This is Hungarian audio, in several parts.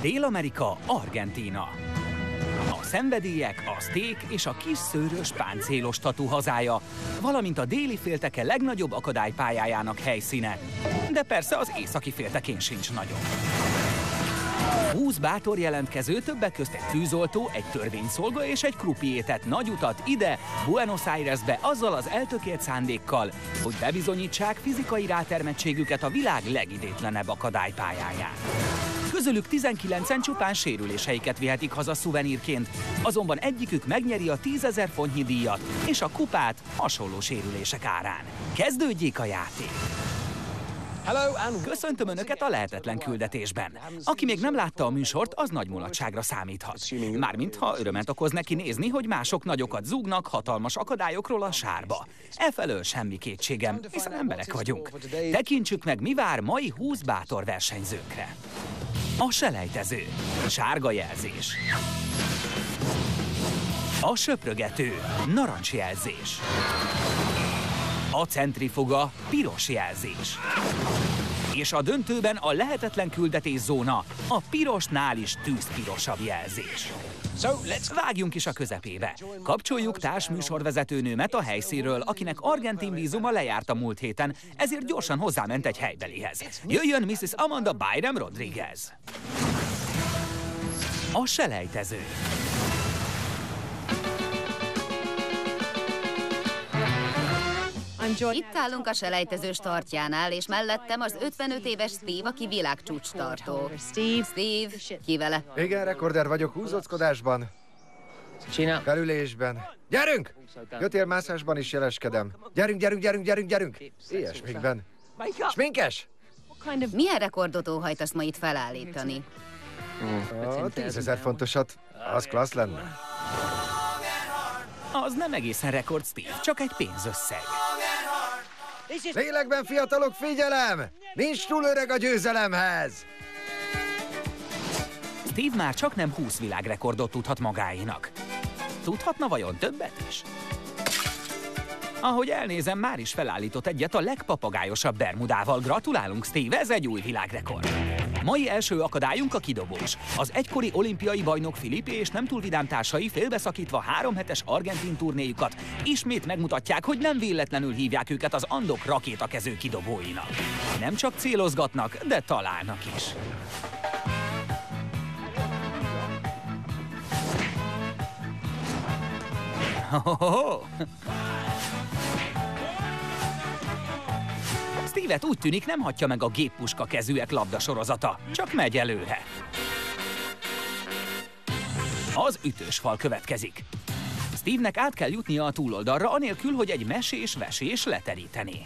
Dél-Amerika, Argentína. A szenvedélyek, a steak és a kis szőrös páncélos tatu hazája, valamint a déli félteke legnagyobb akadálypályájának helyszíne. De persze az északi féltekén sincs nagyobb. 20 bátor jelentkező, többek közt egy tűzoltó, egy törvényszolga és egy krupiétet nagy utat ide, Buenos Airesbe azzal az eltökélt szándékkal, hogy bebizonyítsák fizikai rátermettségüket a világ legidétlenebb akadálypályáján. Közülük 19-en csupán sérüléseiket vihetik haza szuvenírként, azonban egyikük megnyeri a 10 ezer fontnyi díjat és a kupát hasonló sérülések árán. Kezdődjék a játék! Köszöntöm Önöket a lehetetlen küldetésben. Aki még nem látta a műsort, az nagy mulatságra számíthat. Mármint, ha örömet okoz neki nézni, hogy mások nagyokat zúgnak hatalmas akadályokról a sárba. Efelől semmi kétségem, hiszen emberek vagyunk. Tekintsük meg, mi vár mai 20 bátor versenyzőkre. A selejtező. Sárga jelzés. A söprögető. Narancsjelzés. A centrifuga piros jelzés. És a döntőben a lehetetlen küldetés zóna, a pirosnál is tűzpirosabb jelzés. Vágjunk is a közepébe. Kapcsoljuk társműsorvezetőnőmet a helyszíről, akinek argentin vízuma lejárt a múlt héten, ezért gyorsan hozzáment egy helybelihez. Jöjjön Mrs. Amanda Byram Rodriguez. A selejtező. Itt állunk a selejtező startjánál, és mellettem az 55 éves Steve, aki világcsúcs tartó. Steve, Steve, ki vele? Igen, rekorder vagyok húzockodásban, felülésben. Gyerünk! Kötélmászásban is jeleskedem. Gyerünk, gyerünk, gyerünk, gyerünk, gyerünk! Ilyesmikben. Sminkes? Milyen rekordot óhajtasz ma itt felállítani? A tízezer fontosat. Az klassz lenne. Az nem egészen rekord, Steve, csak egy pénzösszeg. Lélekben fiatalok, figyelem! Nincs túl öreg a győzelemhez! Steve már csak nem 20 világrekordot tudhat magáénak. Tudhatna vajon többet is? Ahogy elnézem, már is felállított egyet a legpapagályosabb Bermudával. Gratulálunk, Steve, ez egy új világrekord. Mai első akadályunk a kidobós. Az egykori olimpiai bajnok Filippi és nem túl vidám társai félbeszakítva három hetes argentin turnéjukat ismét megmutatják, hogy nem véletlenül hívják őket az Andok rakétakező kidobóinak. Nem csak célozgatnak, de találnak is. Ho-ho-ho! Steve-et úgy tűnik nem hagyja meg a géppuska kezűek labdasorozata, csak megy előre. Az ütős fal következik. Steve-nek át kell jutnia a túloldalra, anélkül, hogy egy mesés-vesés leterítené.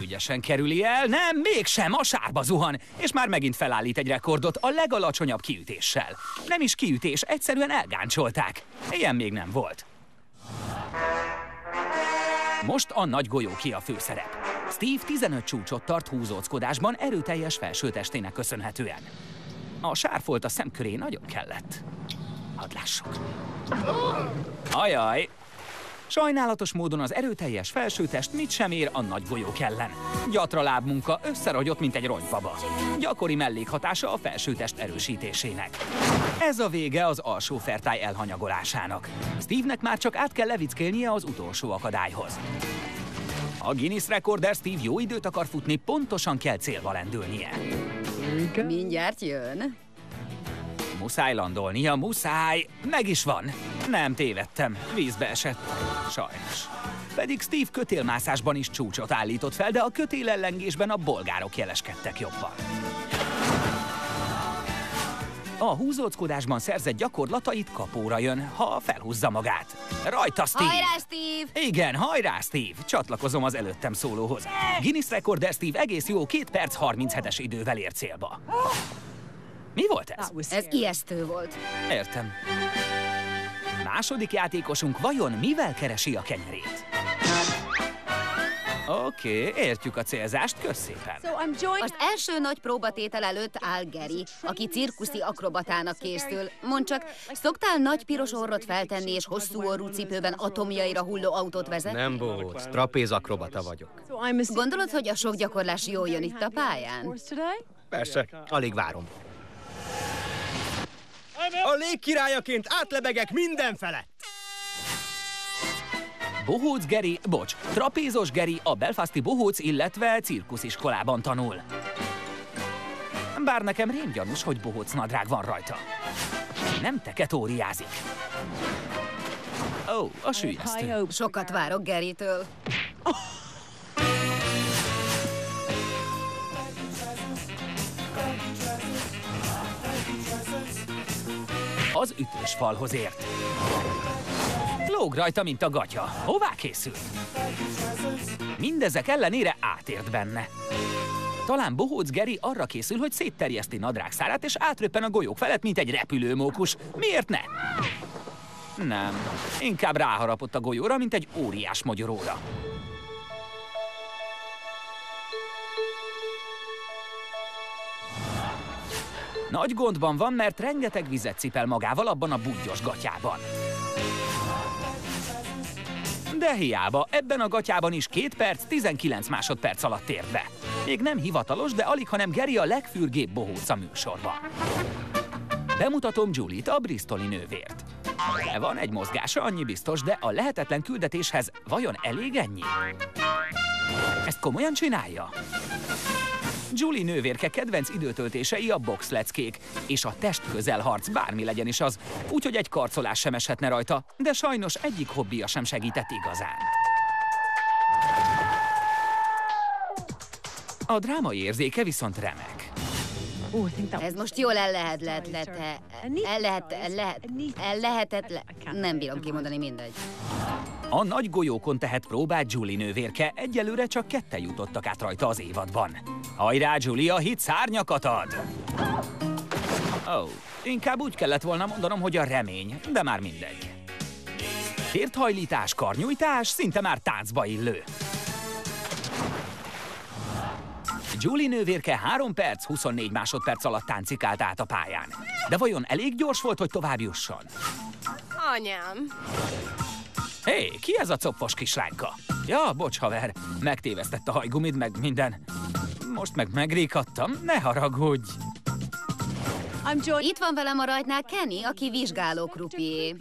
Ügyesen kerüli el, nem, mégsem, a sárba zuhan, és már megint felállít egy rekordot a legalacsonyabb kiütéssel. Nem is kiütés, egyszerűen elgáncsolták. Ilyen még nem volt. Most a nagy golyó ki a főszerep. Steve 15 csúcsot tart húzóckodásban erőteljes felsőtestének köszönhetően. A sárfolt a szemköré nagyon kellett. Hadd lássuk. Ajaj! Sajnálatos módon az erőteljes felsőtest mit sem ér a nagy golyók ellen. Gyatra lábmunka összeragyott, mint egy ronybaba. Gyakori mellékhatása a felsőtest erősítésének. Ez a vége az alsó fertály elhanyagolásának. Steve-nek már csak át kell levickélnie az utolsó akadályhoz. A Guinness rekorder Steve jó időt akar futni, pontosan kell célba lendülnie. Mindjárt jön. Muszáj landolnia, muszáj! Meg is van! Nem tévedtem, vízbe esett. Sajnos. Pedig Steve kötélmászásban is csúcsot állított fel, de a kötélellengésben a bolgárok jeleskedtek jobban. A húzóckodásban szerzett gyakorlatait kapóra jön, ha felhúzza magát. Rajta, Steve! Hajrá, Steve! Igen, hajrá, Steve! Csatlakozom az előttem szólóhoz. Guinness rekorder Steve egész jó 2 perc 37-es idővel ért célba. Mi volt ez? Ez ijesztő volt. Értem. Második játékosunk vajon mivel keresi a kenyerét? Oké, okay, értjük a célzást, köszépen. Az első nagy próbatétel előtt áll Geri, aki cirkuszi akrobatának készül. Mondd csak, szoktál nagy piros orrot feltenni és hosszú orrú cipőben atomjaira hulló autót vezetni? Nem bohóc, trapéz akrobata vagyok. Gondolod, hogy a sok gyakorlás jól jön itt a pályán? Persze, alig várom. A légkirályaként átlebegek mindenfele! Bohóc Geri, bocs, trapézos Geri a belfasti bohóc, illetve cirkusziskolában tanul. Bár nekem rémgyanús, hogy bohóc nadrág van rajta. Nem teketóriázik. Ó, oh, a sülyeztő. Sokat várok Geritől. Az ütős falhoz ért. Lóg rajta, mint a gatya. Hová készült? Mindezek ellenére átért benne. Talán Bohóc Geri arra készül, hogy szétterjeszti nadrágszárát, és átröppen a golyók felett, mint egy repülőmókus. Miért ne? Nem. Inkább ráharapott a golyóra, mint egy óriás magyaróra. Nagy gondban van, mert rengeteg vizet cipel magával abban a budgyos gatyában. De hiába, ebben a gatyában is 2 perc, 19 másodperc alatt ért be. Még nem hivatalos, de alig, hanem Geri a legfürgébb bohóc a műsorban. Bemutatom Julie-t, a bristoli nővért. Van egy mozgása, annyi biztos, de a lehetetlen küldetéshez vajon elég ennyi? Ezt komolyan csinálja? Julie nővérke kedvenc időtöltései a boxleckék, és a testközelharc bármi legyen is az, úgyhogy egy karcolás sem eshetne rajta, de sajnos egyik hobbija sem segített igazán. A drámai érzéke viszont remek. Ez most jól el lehet, lehet, lehet, el lehet, el lehet, el lehetett, le... Nem bírom kimondani, mindegy. A nagy golyókon tehet próbát Julie nővérke, egyelőre csak ketten jutottak át rajta az évadban. Hajrá, Julie, a hit szárnyakat ad! Ó, oh, inkább úgy kellett volna mondanom, hogy a remény, de már mindegy. Térthajlítás, karnyújtás, szinte már táncba illő. Julie nővérke 3 perc, 24 másodperc alatt táncikált át a pályán. De vajon elég gyors volt, hogy tovább jusson? Anyám. Hé, hey, ki ez a coppos kislányka? Ja, bocs, haver, megtévesztett a hajgumid, meg minden. Most meg megrékadtam, ne haragudj! Itt van velem a rajtnál Kenny, aki vizsgáló krupié.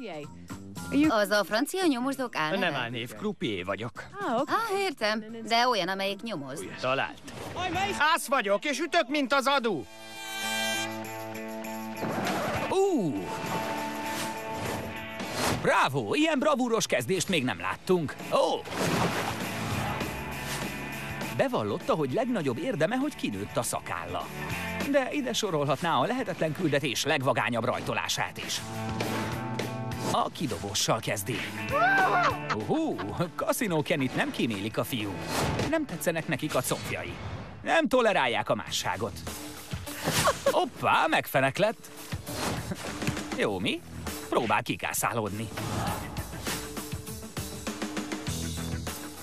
Az a francia nyomozók álneve? Nem álnév, krupié vagyok. Ah, értem, de olyan, amelyik nyomoz. Talált. Ász vagyok, és ütök, mint az adó. Uh! Bravo! Ilyen bravúros kezdést még nem láttunk. Ó! Oh! Bevallotta, hogy legnagyobb érdeme, hogy kinőtt a szakálla. De ide sorolhatná a lehetetlen küldetés legvagányabb rajtolását is. A kidobóssal kezdi. Uhú, Casino Kenit nem kímélik a fiú. Nem tetszenek nekik a combjai. Nem tolerálják a másságot. Hoppá, megfenek lett. Jó, mi? Próbál kikászálódni.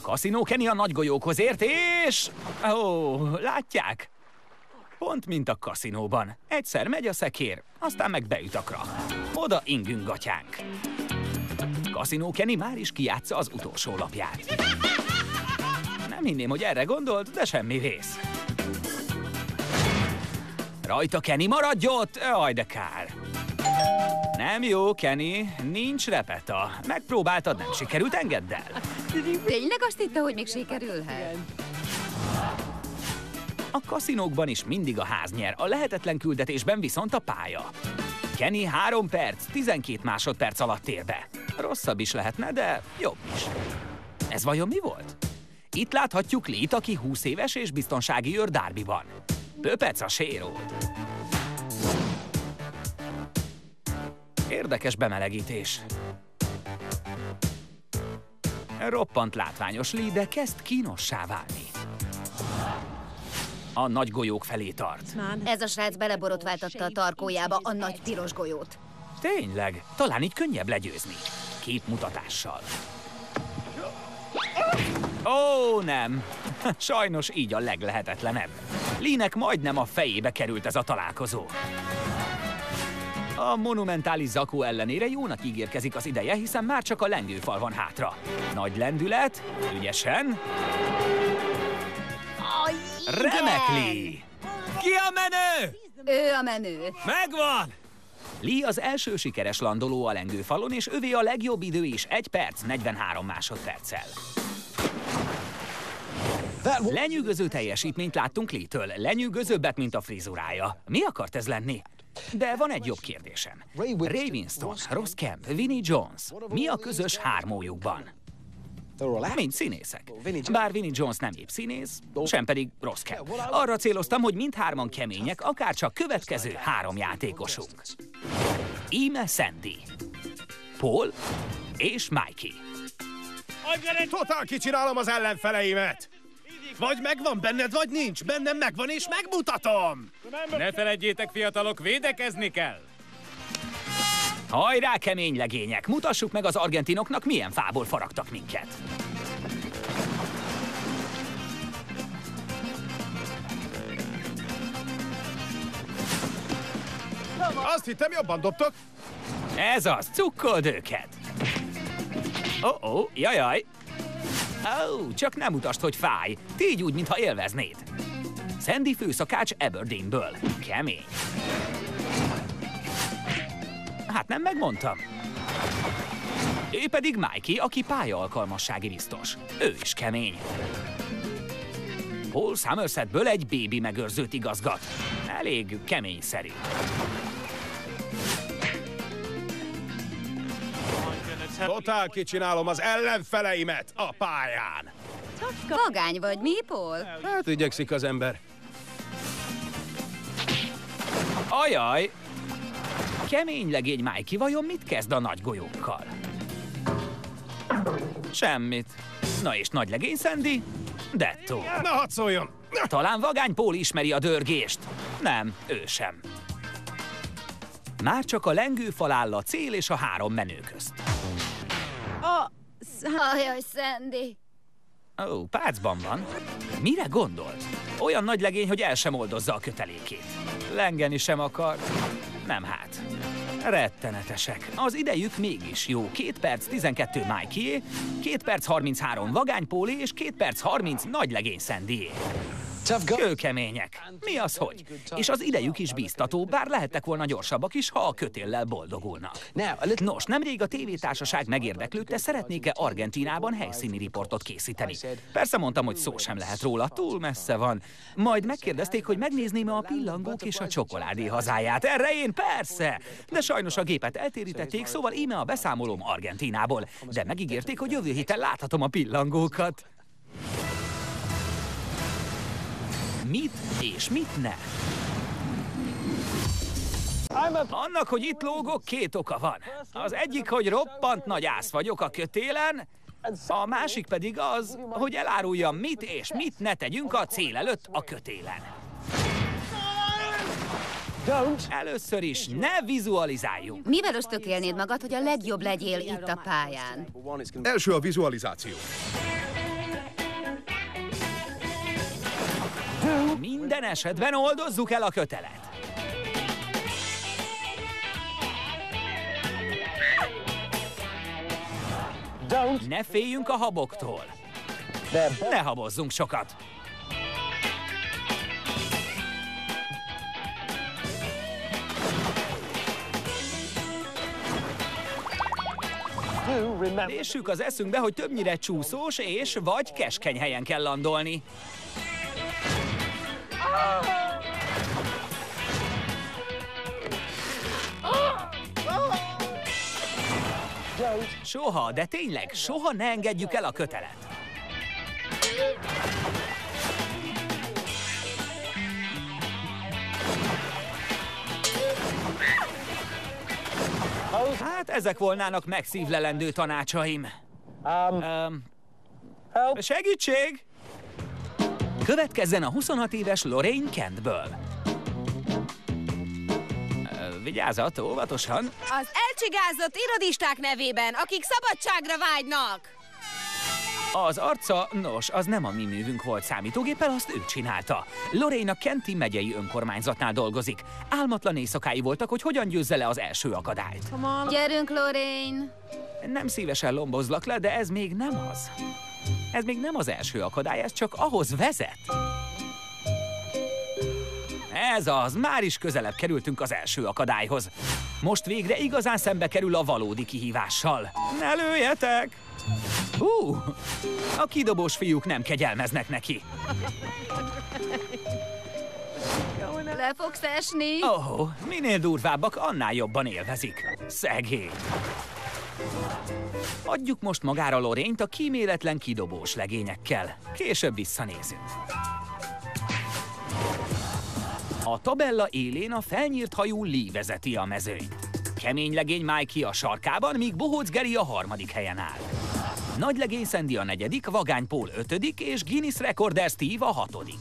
Kaszinó Kenny a nagy golyókhoz ért, és... Ó, látják? Pont mint a kaszinóban. Egyszer megy a szekér, aztán meg beüt a krak. Oda ingünk gatyánk. Kaszinó Kenny már is kijátsza az utolsó lapját. Nem hinném, hogy erre gondolt, de semmi rész. Rajta Kenny maradj ott! Aj, de kár. Nem jó, Kenny, nincs repeta. Megpróbáltad, nem sikerült, engedd el. Tényleg azt hitte, hogy még sikerülhet? A kaszinókban is mindig a ház nyer, a lehetetlen küldetésben viszont a pálya. Kenny 3 perc, 12 másodperc alatt ér be. Rosszabb is lehetne, de jobb is. Ez vajon mi volt? Itt láthatjuk Lít, aki 20 éves és biztonsági őr Darbyban. Pöpec a séród. Érdekes bemelegítés. Roppant látványos Lee, de kezd kínossá válni. A nagy golyók felé tart. Ez a srác beleborotváltatta a tarkójába a nagy piros golyót. Tényleg? Talán így könnyebb legyőzni. Képmutatással. Ó, nem. Sajnos így a leglehetetlenebb. Línek majdnem a fejébe került ez a találkozó. A monumentális zakó ellenére jónak ígérkezik az ideje, hiszen már csak a lengőfal van hátra. Nagy lendület, ügyesen. Remekli! Ki a menő? Ő a menő. Megvan! Lee az első sikeres landoló a lengőfalon, és övé a legjobb idő is 1 perc 43 másodperccel. Lenyűgöző teljesítményt láttunk Lee-től, lenyűgözőbbet, mint a frizurája. Mi akart ez lenni? De van egy jobb kérdésem. Ray Winston, Ross Kemp, Vinnie Jones. Mi a közös hármójukban? Mind színészek. Bár Vinnie Jones nem épp színész, sem pedig Ross Kemp. Arra céloztam, hogy mindhárman kemények, akár csak következő három játékosunk. Íme Sandy, Paul és Mikey. Totál kicsinálom az ellenfeleimet! Vagy megvan benned, vagy nincs. Bennem megvan, és megmutatom! Ne feledjétek, fiatalok, védekezni kell! Hajrá, kemény legények! Mutassuk meg az argentinoknak, milyen fából faragtak minket. Azt hittem, jobban dobtok. Ez az, cukkold őket! Ó, oh, oh, jajaj! Ó, oh, csak nem utasd, hogy fáj. Tégy úgy, mintha élveznéd. Sandy főszakács Aberdeenből. Kemény. Hát nem megmondtam. Ő pedig Mikey, aki pályaalkalmassági biztos. Ő is kemény. Paul Somersetből egy bébi megőrzőt igazgat. Elég keményszerű. Totál kicsinálom az ellenfeleimet a pályán. Vagány vagy mi, Paul? Hát igyekszik az ember. Ajaj! Kemény legény Mikey vajon mit kezd a nagy golyókkal? Semmit. Na és nagy legény Sandy? Dettó. Na hadd szóljon! Talán vagány Paul ismeri a dörgést. Nem, ő sem. Már csak a lengőfal áll a cél és a három menő közt. Oh, Ajaj, Sandy. Ó, oh, pácban van. Mire gondolt? Olyan nagy legény, hogy el sem oldozza a kötelékét. Lengeni sem akar. Nem hát. Rettenetesek. Az idejük mégis jó. 2 perc 12 Mikey, 2 perc 33 Vagány Póli és 2 perc 30 nagy legény Sandy. Kőkemények. Mi az, hogy? És az idejük is bíztató, bár lehettek volna gyorsabbak is, ha a kötéllel boldogulnak. Nos, nemrég a tévétársaság megérdeklődte, szeretnék-e Argentinában helyszíni riportot készíteni. Persze mondtam, hogy szó sem lehet róla, túl messze van. Majd megkérdezték, hogy megnézném-e a pillangók és a csokoládé hazáját. Erre én persze! De sajnos a gépet eltérítették, szóval íme a beszámolóm Argentinából. De megígérték, hogy jövő héten láthatom a pillangókat. Mit és mit ne. Annak, hogy itt lógok, két oka van. Az egyik, hogy roppant nagy ász vagyok a kötélen, a másik pedig az, hogy eláruljam, mit és mit ne tegyünk a cél előtt a kötélen. Először is ne vizualizáljunk. Mivel ösztökélnéd magad, hogy a legjobb legyél itt a pályán? Első a vizualizáció. Minden esetben oldozzuk el a kötelet. Ne féljünk a haboktól. Ne habozzunk sokat. Vessük az eszünkbe, hogy többnyire csúszós és vagy keskeny helyen kell landolni. Soha, de tényleg, soha ne engedjük el a kötelet. Hát ezek volnának megszívlelendő tanácsaim. Um, segítség! Következzen a 26 éves Lorraine Kentből. Vigyázat, óvatosan. Az elcsigázott irodisták nevében, akik szabadságra vágynak. Az arca, nos, az nem a mi művünk volt számítógéppel, azt ő csinálta. Lorraine a Kenti megyei önkormányzatnál dolgozik. Álmatlan éjszakái voltak, hogy hogyan győzze le az első akadályt. Gyerünk, Lorraine! Nem szívesen lombozlak le, de ez még nem az. Ez még nem az első akadály, ez csak ahhoz vezet. Ez az, már is közelebb kerültünk az első akadályhoz. Most végre igazán szembe kerül a valódi kihívással. Ne lőjetek! Hú, a kidobós fiúk nem kegyelmeznek neki. Le fogsz esni? Ó, oh, minél durvábbak, annál jobban élvezik. Szegény. Adjuk most magára Lorényt a kíméletlen kidobós legényekkel. Később visszanézünk. A tabella élén a felnyírt hajú Lee vezeti a mezőnyt. Kemény legény Mikey a sarkában, míg Bohóc Geri a harmadik helyen áll. Nagy legény Sandy a negyedik, Vagány Paul ötödik és Guinness Recorder Steve a hatodik.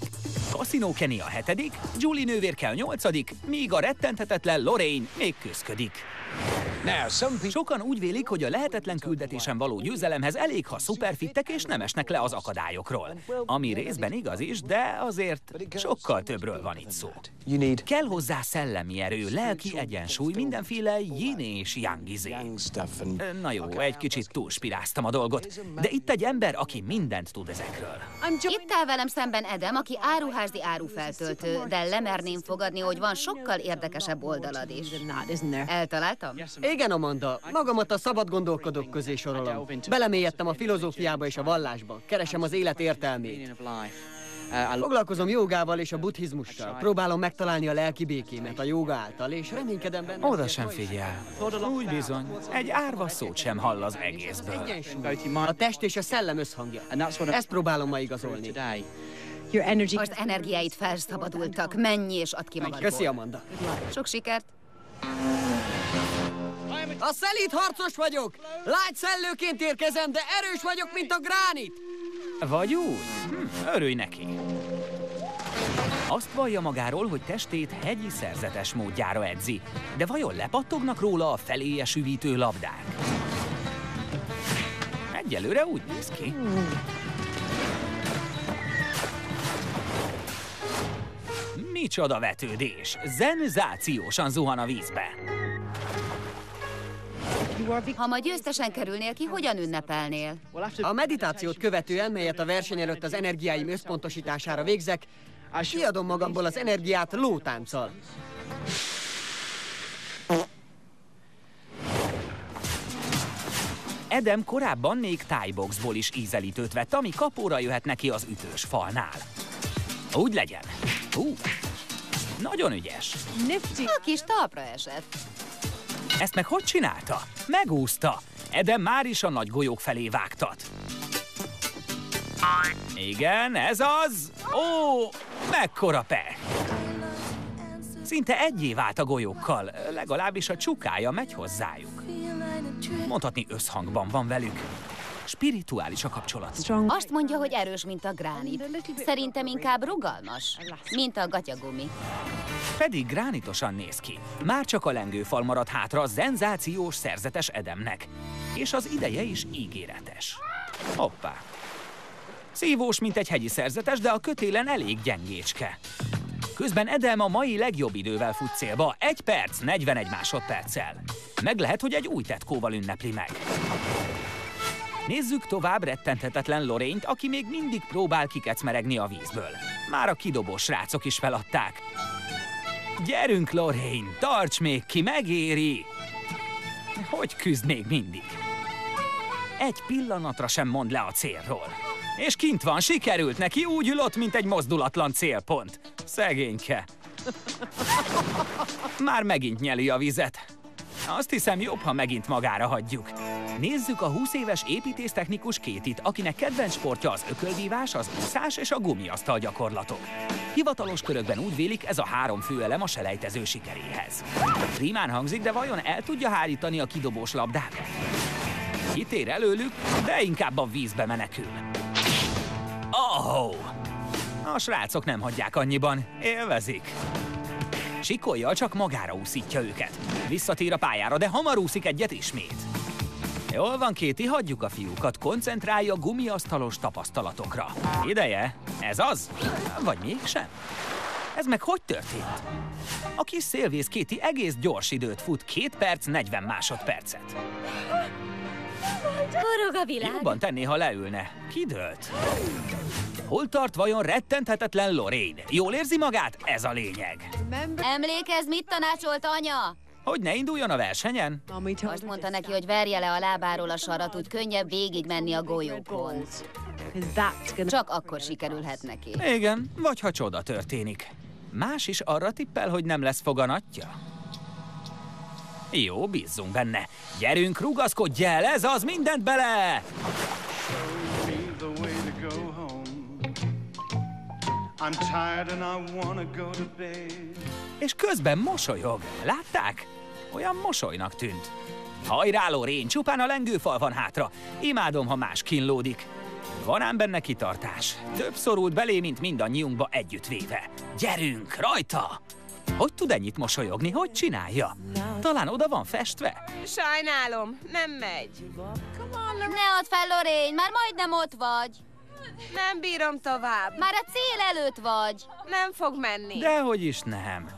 Casino Kenny a hetedik, Julie nővérke a nyolcadik, míg a rettenthetetlen Lorraine még küzdködik. Sokan úgy vélik, hogy a lehetetlen küldetésen való győzelemhez elég, ha szuperfittek és nem esnek le az akadályokról. Ami részben igaz is, de azért sokkal többről van itt szó. Kell hozzá szellemi erő, lelki egyensúly, mindenféle yin és yang izé. Na jó, egy kicsit túlspiráztam a dolgot, de itt egy ember, aki mindent tud ezekről. Itt áll velem szemben Edem, aki áruházi árufeltöltő, de lemerném fogadni, hogy van sokkal érdekesebb oldalad is. Eltaláltam? Igen, Amanda, magamat a szabad gondolkodók közé sorolom. Belemélyedtem a filozófiába és a vallásba. Keresem az élet értelmét. Foglalkozom jogával és a buddhizmussal. Próbálom megtalálni a lelki békémet a joga által, és reménykedem benne... Oda sem figyel. Úgy bizony, egy árva szót sem hall az egészből. A test és a szellem összhangja. Ezt próbálom ma igazolni. Az energiáit felszabadultak. Menj és add ki magadból. Köszi, Amanda. Sok sikert! A szelíd harcos vagyok! Lágy szellőként érkezem, de erős vagyok, mint a gránit! Vagy úgy? Hm, örülj neki. Azt vallja magáról, hogy testét hegyi szerzetes módjára edzi, de vajon lepattognak róla a feléje süvítő labdák? Egyelőre úgy néz ki. Micsoda vetődés! Zenzációsan zuhan a vízbe. Ha ma győztesen kerülnél ki, hogyan ünnepelnél? A meditációt követően, melyet a verseny előtt az energiáim összpontosítására végzek, kiadom magamból az energiát lótánccal. Edem korábban még tájboxból is ízelítőt vett, ami kapóra jöhet neki az ütős falnál. Úgy legyen. Hú, nagyon ügyes. A kis talpra esett. Ezt meg hogy csinálta? Megúszta. Edem már is a nagy golyók felé vágtat. Igen, ez az. Ó, mekkora pek. Szinte egyé vált a golyókkal, legalábbis a csukája megy hozzájuk. Mondhatni összhangban van velük. Spirituális a kapcsolat. Azt mondja, hogy erős, mint a gránit. Szerintem inkább rugalmas, mint a gatyagumi. Pedig gránitosan néz ki. Már csak a lengőfal maradt hátra a zenzációs szerzetes Edemnek. És az ideje is ígéretes. Hoppá. Szívós, mint egy hegyi szerzetes, de a kötélen elég gyengécske. Közben Edem a mai legjobb idővel fut célba, 1 perc, 41 másodperccel. Meg lehet, hogy egy új tetkóval ünnepli meg. Nézzük tovább rettenthetetlen Lorényt, aki még mindig próbál kikecmeregni a vízből. Már a kidobó srácok is feladták. Gyerünk, Lorraine, tarts még ki, megéri! Hogy küzd még mindig? Egy pillanatra sem mond le a célról. És kint van, sikerült neki, úgy ül mint egy mozdulatlan célpont. Szegényke. Már megint nyeli a vizet. Azt hiszem jobb, ha megint magára hagyjuk. Nézzük a 20 éves építésztechnikus Kétit, akinek kedvenc sportja az ökölvívás, az úszás és a gumiasztal gyakorlatok. Hivatalos körökben úgy vélik, ez a három főelem a selejtező sikeréhez. Rímán hangzik, de vajon el tudja hárítani a kidobós labdát? Kitér előlük, de inkább a vízbe menekül. Oh! A srácok nem hagyják annyiban, élvezik. Sikolyjal csak magára úszítja őket. Visszatér a pályára, de hamar úszik egyet ismét. Jól van, Kéti, hagyjuk a fiúkat, koncentrálj a gumiasztalos tapasztalatokra. Ideje? Ez az? Vagy mégsem? Ez meg hogy történt? A kis szélvész Kéti egész gyors időt fut, 2 perc, 40 másodpercet. Forog a világ. Jobban tenné, ha leülne. Kidőlt. Hol tart vajon rettenthetetlen Lorraine? Jól érzi magát? Ez a lényeg. Emlékezz, mit tanácsolt anya? Hogy ne induljon a versenyen? Azt mondta neki, hogy verje le a lábáról a sarat, úgy könnyebb végigmenni a golyókon. Csak akkor sikerülhet neki. Igen, vagy ha csoda történik. Más is arra tippel, hogy nem lesz foganatja? Jó, bízzunk benne. Gyerünk, rugaszkodj el, ez az, mindent bele! És közben mosolyog. Látták? Olyan mosolynak tűnt. Hajrá, Lorén, csupán a lengőfal van hátra. Imádom, ha más kínlódik. Van ám benne kitartás. Több szorult belé, mint mindannyiunkba együttvéve. Gyerünk, rajta! Hogy tud ennyit mosolyogni? Hogy csinálja? Talán oda van festve? Sajnálom, nem megy. Ne add fel, Lorraine, már majdnem ott vagy. Nem bírom tovább. Már a cél előtt vagy. Nem fog menni. Dehogy is nem.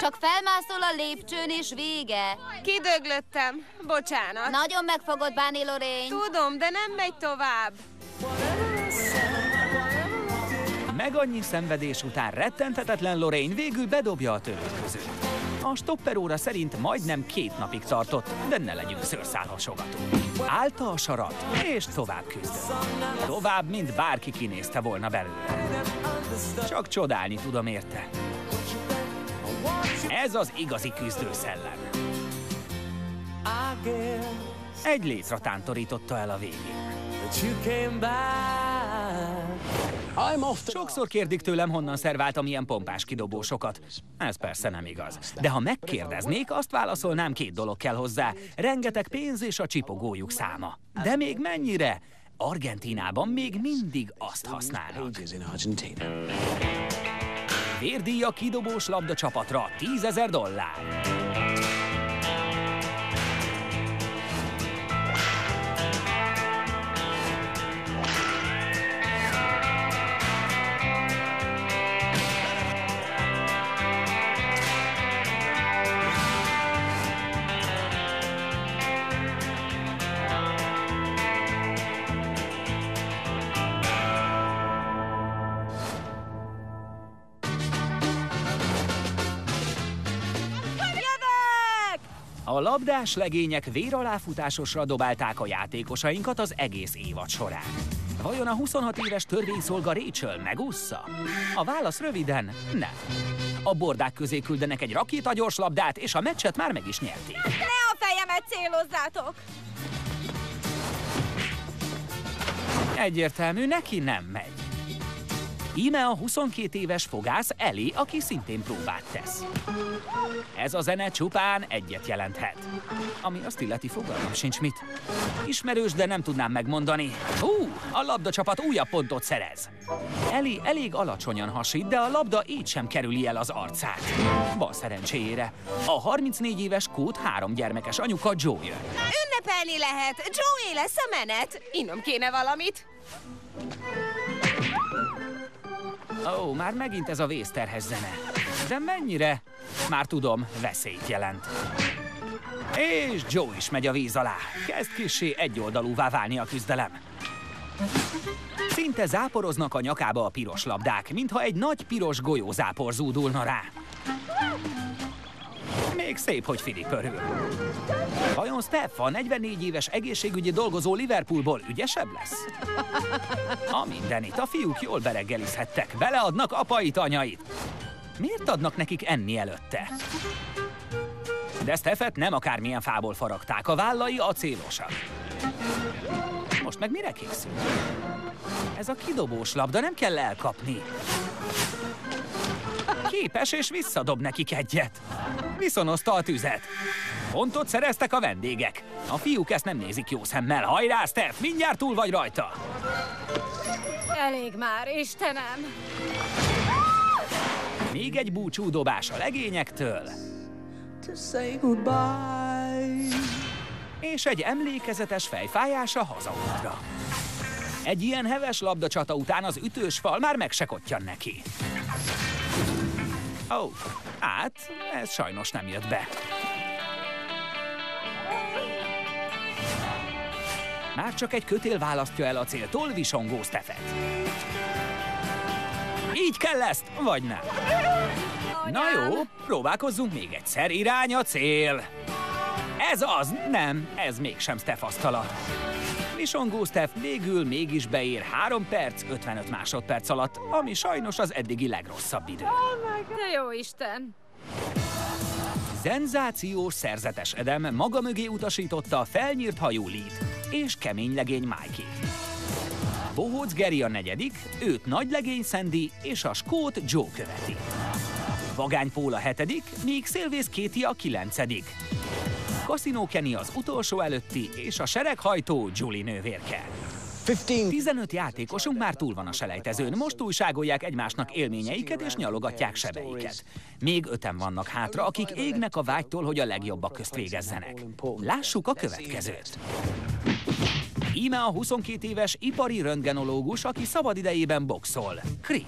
Csak felmászol a lépcsőn és vége. Kidöglöttem. Bocsánat. Nagyon meg fogod bánni, Lorraine. Tudom, de nem megy tovább. Meg annyi szenvedés után rettenthetetlen Lorraine végül bedobja a többi között. A stopperóra szerint majdnem két napig tartott, de ne legyünk szőrszálhasogató. Állta a sarat, és tovább küzdött. Tovább, mint bárki kinézte volna belőle. Csak csodálni tudom érte. Ez az igazi küzdőszellem. Egy létre tántorította el a végén. Sokszor kérdik tőlem, honnan szerváltam ilyen pompás kidobósokat. Ez persze nem igaz. De ha megkérdeznék, azt válaszolnám, két dolog kell hozzá. Rengeteg pénz és a csipogójuk száma. De még mennyire? Argentínában még mindig azt használnak. Vérdíj a kidobós labda csapatra 10 ezer dollár. Labdás legények véraláfutásosra dobálták a játékosainkat az egész évad során. Vajon a 26 éves törvényszolga Rachel megúszza? A válasz röviden nem. A bordák közé küldenek egy rakétagyors labdát, és a meccset már meg is nyerték. Ne a fejemet célozzátok! Egyértelmű, neki nem megy. Íme a 22 éves fogász Eli, aki szintén próbát tesz. Ez a zene csupán egyet jelenthet. Ami azt illeti fogalmam sincs mit. Ismerős, de nem tudnám megmondani. Hú, a labdacsapat újabb pontot szerez. Eli elég alacsonyan hasít, de a labda így sem kerüli el az arcát. Bal szerencséjére. A 34 éves kút három gyermekes anyuka Joe jön. Ünnepelni lehet. Joey lesz a menet. Innom kéne valamit. Ó, már megint ez a vészterhes zene. De mennyire? Már tudom, veszélyt jelent. És Joe is megy a víz alá. Kezd kissé egyoldalúvá válni a küzdelem. Szinte záporoznak a nyakába a piros labdák, mintha egy nagy piros golyózápor zúdulna rá. Még szép, hogy Filip örül. Vajon Steph, a 44 éves egészségügyi dolgozó Liverpoolból ügyesebb lesz? A mindenit, a fiúk jól bereggelizhettek, beleadnak apait, anyait. Miért adnak nekik enni előtte? De Steffet nem akármilyen fából faragták, a vállai acélosak. Most meg mire készül? Ez a kidobós labda, nem kell elkapni. Képes és visszadob nekik egyet. Viszonozta a tüzet. Pontot szereztek a vendégek. A fiúk ezt nem nézik jó szemmel. Hajrá, Steph, mindjárt túl vagy rajta. Elég már, Istenem! Még egy búcsú dobás a legényektől. És egy emlékezetes fejfájás a hazaútra. Egy ilyen heves labdacsata után az ütős fal már meg se kottyan neki. Ó, oh, hát, ez sajnos nem jött be. Már csak egy kötél választja el a céltól visongó Steffet. Így kell ezt, vagy nem? Na jó, próbálkozzunk még egyszer. Irány a cél. Ez az, nem, ez mégsem Steff asztala. Visongó Steff végül mégis beér 3 perc 55 másodperc alatt, ami sajnos az eddigi legrosszabb idő. De jó Isten! Szenzációs szerzetes Edem maga mögé utasította a felnyírt hajú Lee-t és kemény legény Mikey. Bohóc Geri a negyedik, őt nagy legény Sandy és a skót Joe követi. Vagány Pól a hetedik, míg Szilvész Kéti a kilencedik. Casino Kenny az utolsó előtti, és a sereghajtó Julie nővérke. 15 játékosunk már túl van a selejtezőn, most újságolják egymásnak élményeiket és nyalogatják sebeiket. Még öten vannak hátra, akik égnek a vágytól, hogy a legjobbak közt végezzenek. Lássuk a következőt. Íme a 22 éves ipari röntgenológus, aki szabadidejében boxol. Chris.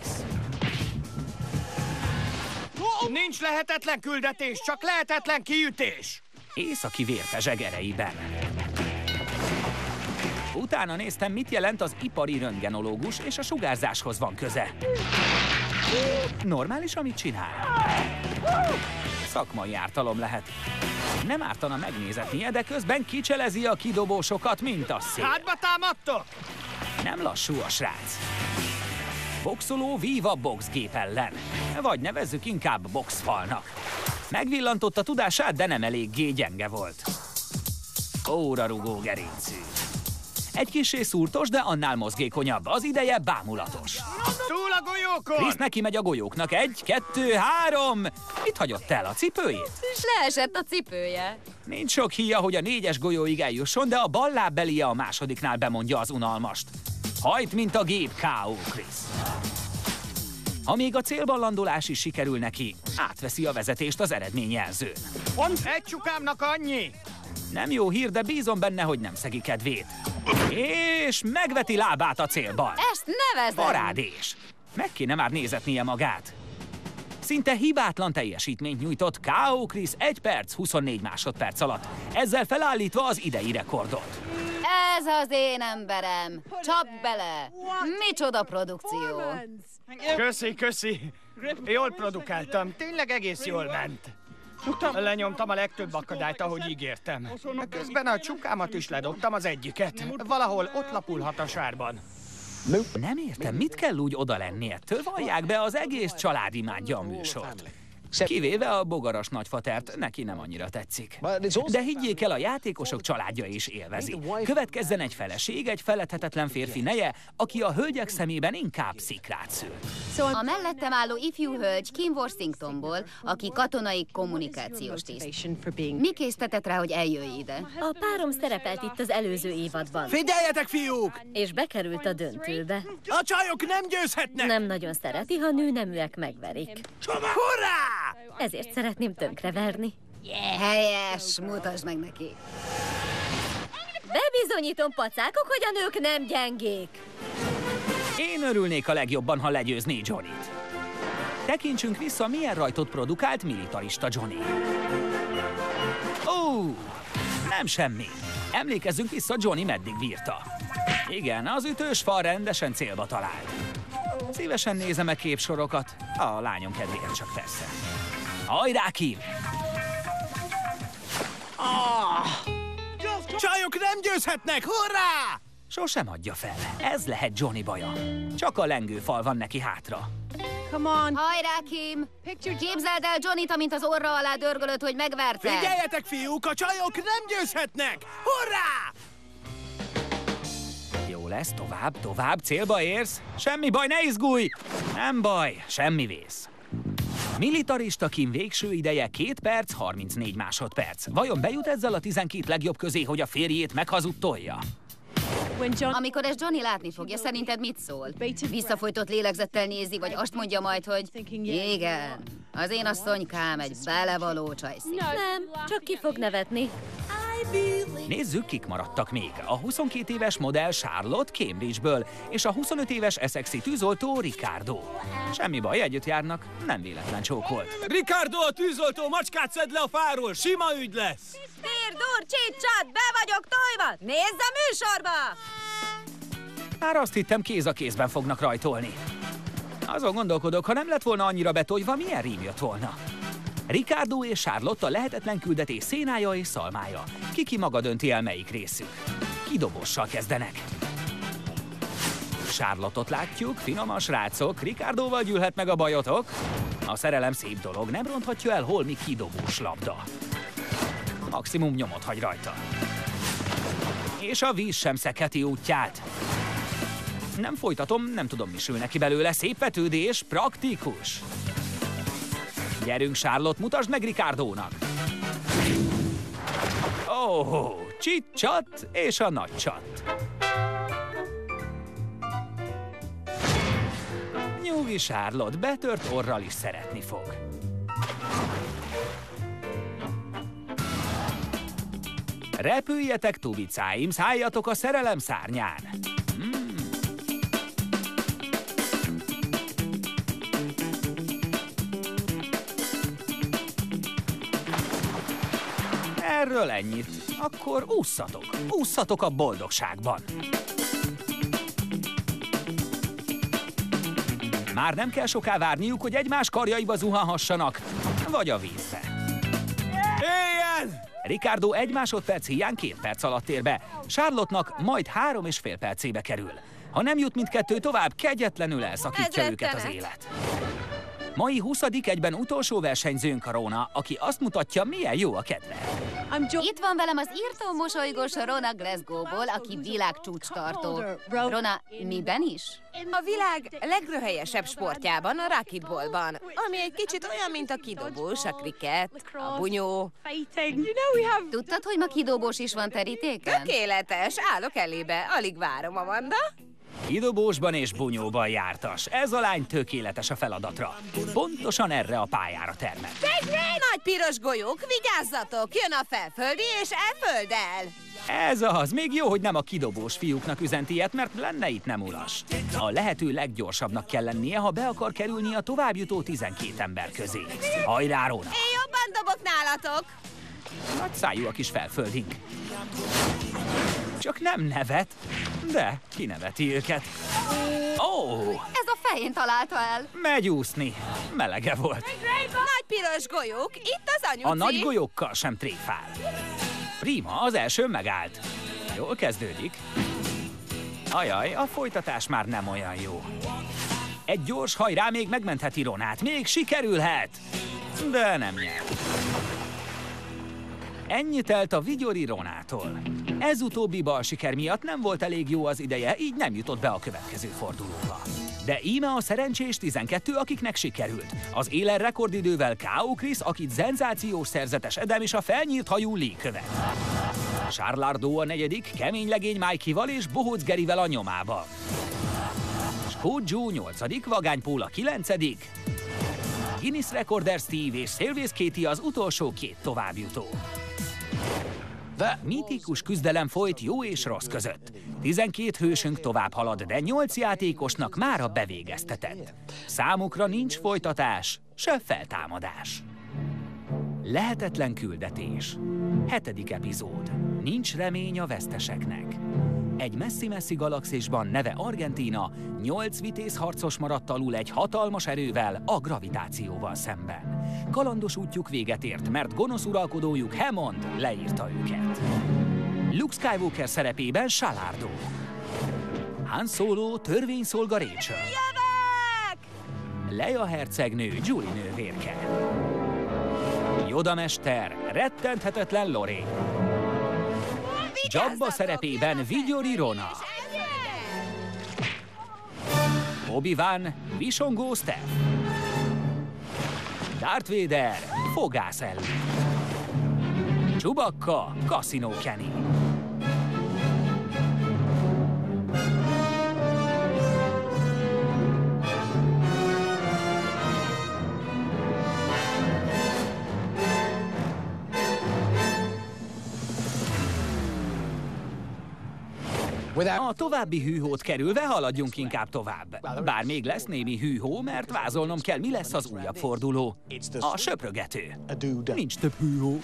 Nincs lehetetlen küldetés, csak lehetetlen kiütés. Északi vérpezseg erejében. Utána néztem, mit jelent az ipari röntgenológus, és a sugárzáshoz van köze. Normális, amit csinál? Szakmai ártalom lehet. Nem ártana megnézetnie, de közben kicselezi a kidobósokat, mint a szél. Hátba támadtok! Nem lassú a srác. Boxoló víva boxgép ellen. Vagy nevezzük inkább boxfalnak. Megvillantotta tudását, de nem eléggé gyenge volt. Óra rugó gerincű. Egy kisé szúrtos, de annál mozgékonyabb. Az ideje bámulatos. Túl a golyókon! Krisz neki megy a golyóknak. Egy, kettő, három. Mit hagyott el? A cipőjét? És leesett a cipője. Nincs sok híja, hogy a négyes golyóig eljusson, de a bal lábbelie a másodiknál bemondja az unalmast. Hajt, mint a gép K.O. Krisz. Ha még a célban landolás is sikerül neki, átveszi a vezetést az eredményjelzőn. Egy csukámnak annyi! Nem jó hír, de bízom benne, hogy nem szegi kedvét. És megveti lábát a célban. Ezt nevezem! Parádés! Meg kéne már nézetnie magát. Szinte hibátlan teljesítményt nyújtott K.O. Chris 1 perc 24 másodperc alatt, ezzel felállítva az idei rekordot. Ez az én emberem! Csap bele! Micsoda produkció! Köszi, köszi. Jól produkáltam, tényleg egész jól ment. Lenyomtam a legtöbb akadályt, ahogy ígértem. Közben a csukámat is ledobtam az egyiket. Valahol ott lapulhat a sárban. Nem értem, mit kell úgy oda lenni ettől? Be, az egész család imádja a műsort. Kivéve a bogaras nagyfatert, neki nem annyira tetszik. De higgyék el, a játékosok családja is élvezi. Következzen egy feleség, egy feledhetetlen férfi neje, aki a hölgyek szemében inkább szikrát szül. A mellettem álló ifjú hölgy Kim Worthingtonból, aki katonai kommunikációs tiszt. Mi késztetett rá, hogy eljöjj ide? A párom szerepelt itt az előző évadban. Figyeljetek, fiúk! És bekerült a döntőbe. A csajok nem győzhetnek! Nem nagyon szereti, ha nőneműek megverik. Hurrá! Ezért szeretném tönkreverni. Yeah. Helyes, mutasd meg neki. Bebizonyítom, pacákok, hogy a nők nem gyengék. Én örülnék a legjobban, ha legyőzné Johnny-t. Tekintsünk vissza, milyen rajtot produkált militarista Johnny. Ó, nem semmi. Emlékezzünk vissza, Johnny meddig bírta. Igen, az ütős fal rendesen célba talált. Szívesen nézem a képsorokat, a lányom kedvéért csak persze. Hajrá, Kim! Ah! Csajok nem győzhetnek, hurrá! Sosem adja fel. Ez lehet Johnny baja. Csak a lengőfal van neki hátra. Come on. Hajrá, Kim! Képzeld el Johnnyt, amint az orra alá dörgölött, hogy megverte. Figyeljetek, fiúk, a csajok nem győzhetnek! Hurrá! Jó lesz, tovább, tovább, célba érsz. Semmi baj, ne izgulj! Nem baj, semmi vész. Militarista Kim végső ideje 2 perc, 34 másodperc. Vajon bejut ezzel a 12 legjobb közé, hogy a férjét meghazudtolja? Amikor ezt Johnny látni fogja, szerinted mit szól? Visszafolytott lélegzettel nézi, vagy azt mondja majd, hogy igen, az én asszonykám egy belevaló csajszi. Nem, csak ki fog nevetni. Nézzük, kik maradtak még. A 22 éves modell Charlotte Cambridgeből, és a 25 éves Essexi tűzoltó Ricardo. Semmi baj, együtt járnak, nem véletlen csók volt. Ricardo a tűzoltó, macskát szed le a fáról, sima ügy lesz! Tír, dur, csicsad, be vagyok tojva! Nézz a műsorba! Már azt hittem, kéz a kézben fognak rajtolni. Azon gondolkodok, ha nem lett volna annyira betolva, milyen rím jött volna. Ricardo és Charlotte a lehetetlen küldetés szénája és szalmája. Kiki maga dönti el melyik részük. Kidobossal kezdenek. Charlotte-ot látjuk, finom a srácok, Ricardoval gyűlhet meg a bajotok. A szerelem szép dolog, nem ronthatja el holmi kidobós labda. Maximum nyomot hagy rajta. És a víz sem szekheti útját. Nem folytatom, nem tudom, mi sül neki belőle. Szép vetődés, praktikus. Gyerünk, Charlotte, mutasd meg Ricardónak. Ó, oh, csicsat és a nagy csat. Nyugi, Charlotte, betört orral is szeretni fog. Repüljetek, tubicáim, szálljatok a szerelem szárnyán. Hmm. Erről ennyit. Akkor ússzatok, ússzatok a boldogságban. Már nem kell soká várniuk, hogy egymás karjaiba zuhanhassanak, vagy a vízbe. Éljen! Ricardo egy másodperc hiány két perc alatt ér be. Charlotte-nak majd három és fél percébe kerül. Ha nem jut mindkettő tovább, kegyetlenül elszakítja Ez őket az rettenet. élet. Mai 20. egyben utolsó versenyzőnk a Róna, aki azt mutatja, milyen jó a kedve. Itt van velem az írtó mosolygós Rona Glasgow-ból, aki világcsúcs tartó. Rona, miben is? A világ legröhelyesebb sportjában, a racquetballban, ami egy kicsit olyan, mint a kidobós, a kriket, a bunyó. Tudtad, hogy ma kidobós is van terítéken? Tökéletes, állok elébe, alig várom, Amanda. Kidobósban és bunyóban jártas. Ez a lány tökéletes a feladatra. Pontosan erre a pályára termett. Nagy piros golyók, vigyázzatok, jön a felföldi és elföldel. Ez az, még jó, hogy nem a kidobós fiúknak üzent ilyet, mert lenne itt nem ulas. A lehető leggyorsabbnak kell lennie, ha be akar kerülni a továbbjutó 12 ember közé. Hajrá, Róna! Én jobban dobok nálatok. Nagy szájú a kis felföldink. Csak nem nevet, de kineveti őket. Ó, oh, Ez a fején találta el. megy úszni. Melege volt. Nagy piros golyók, itt az anyuci. A nagy golyókkal sem tréfál. Prima, az első megállt. Jól kezdődik. Ajaj, a folytatás már nem olyan jó. Egy gyors hajrá még megmentheti Ronát, még sikerülhet. De nem nyer. Ennyi telt a Vigyori Ronától. Ez utóbbi bal siker miatt nem volt elég jó az ideje, így nem jutott be a következő fordulóba. De íme a szerencsés 12, akiknek sikerült. Az élen rekordidővel K.O. Chris, akit szenzációs szerzetes Edem és a felnyírt hajú Lee követ. Sárlárdó a negyedik, kemény legény Mikey-val és Bohóc Gerivel a. Scott Joe nyolcadik, Vagány Pól a kilencedik, Guinness Recorder Steve és Szilvész Kéti az utolsó két továbbjutó. Mítikus küzdelem folyt jó és rossz között. 12 hősünk tovább halad, de 8 játékosnak már a bevégeztetett. Számukra nincs folytatás, se feltámadás. Lehetetlen küldetés. Hetedik epizód. Nincs remény a veszteseknek. Egy messzi-messzi galaxisban neve Argentína nyolc vitéz harcos maradt alul egy hatalmas erővel, a gravitációval szemben. Kalandos útjuk véget ért, mert gonosz uralkodójuk Hammond leírta őket. Luke Skywalker szerepében Salardo. Han Solo törvényszolga Rachel. Leia hercegnő Julie nővérke. Yoda mester, rettenthetetlen Lorraine. Jabba szerepében Vigyori Rona. Obi-Wan, Visongó Steph. Darth Vader, Fogász Ellie. Chewbacca, Casino Kenny. A további hűhót kerülve haladjunk inkább tovább. Bár még lesz némi hűhó, mert vázolnom kell, mi lesz az újabb forduló. A söprögető. Nincs több hűhó.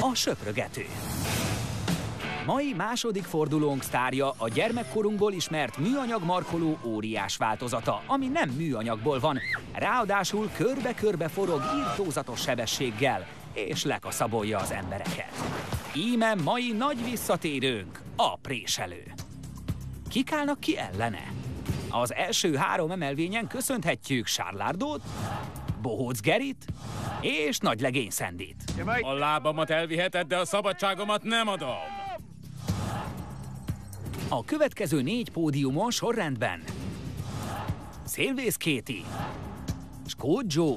A söprögető. Mai második fordulónk sztárja a gyermekkorunkból ismert műanyag markoló óriás változata, ami nem műanyagból van, ráadásul körbe-körbe forog írtózatos sebességgel, és lekaszabolja az embereket. Íme mai nagy visszatérőnk, a préselő. Kik állnak ki ellene? Az első három emelvényen köszönhetjük Sárlárdót, Bohóc Gerit és Nagy Legény Szendit. A lábamat elviheted, de a szabadságomat nem adom. A következő négy pódiumon sorrendben Szélvész Kéti, Skót Joe,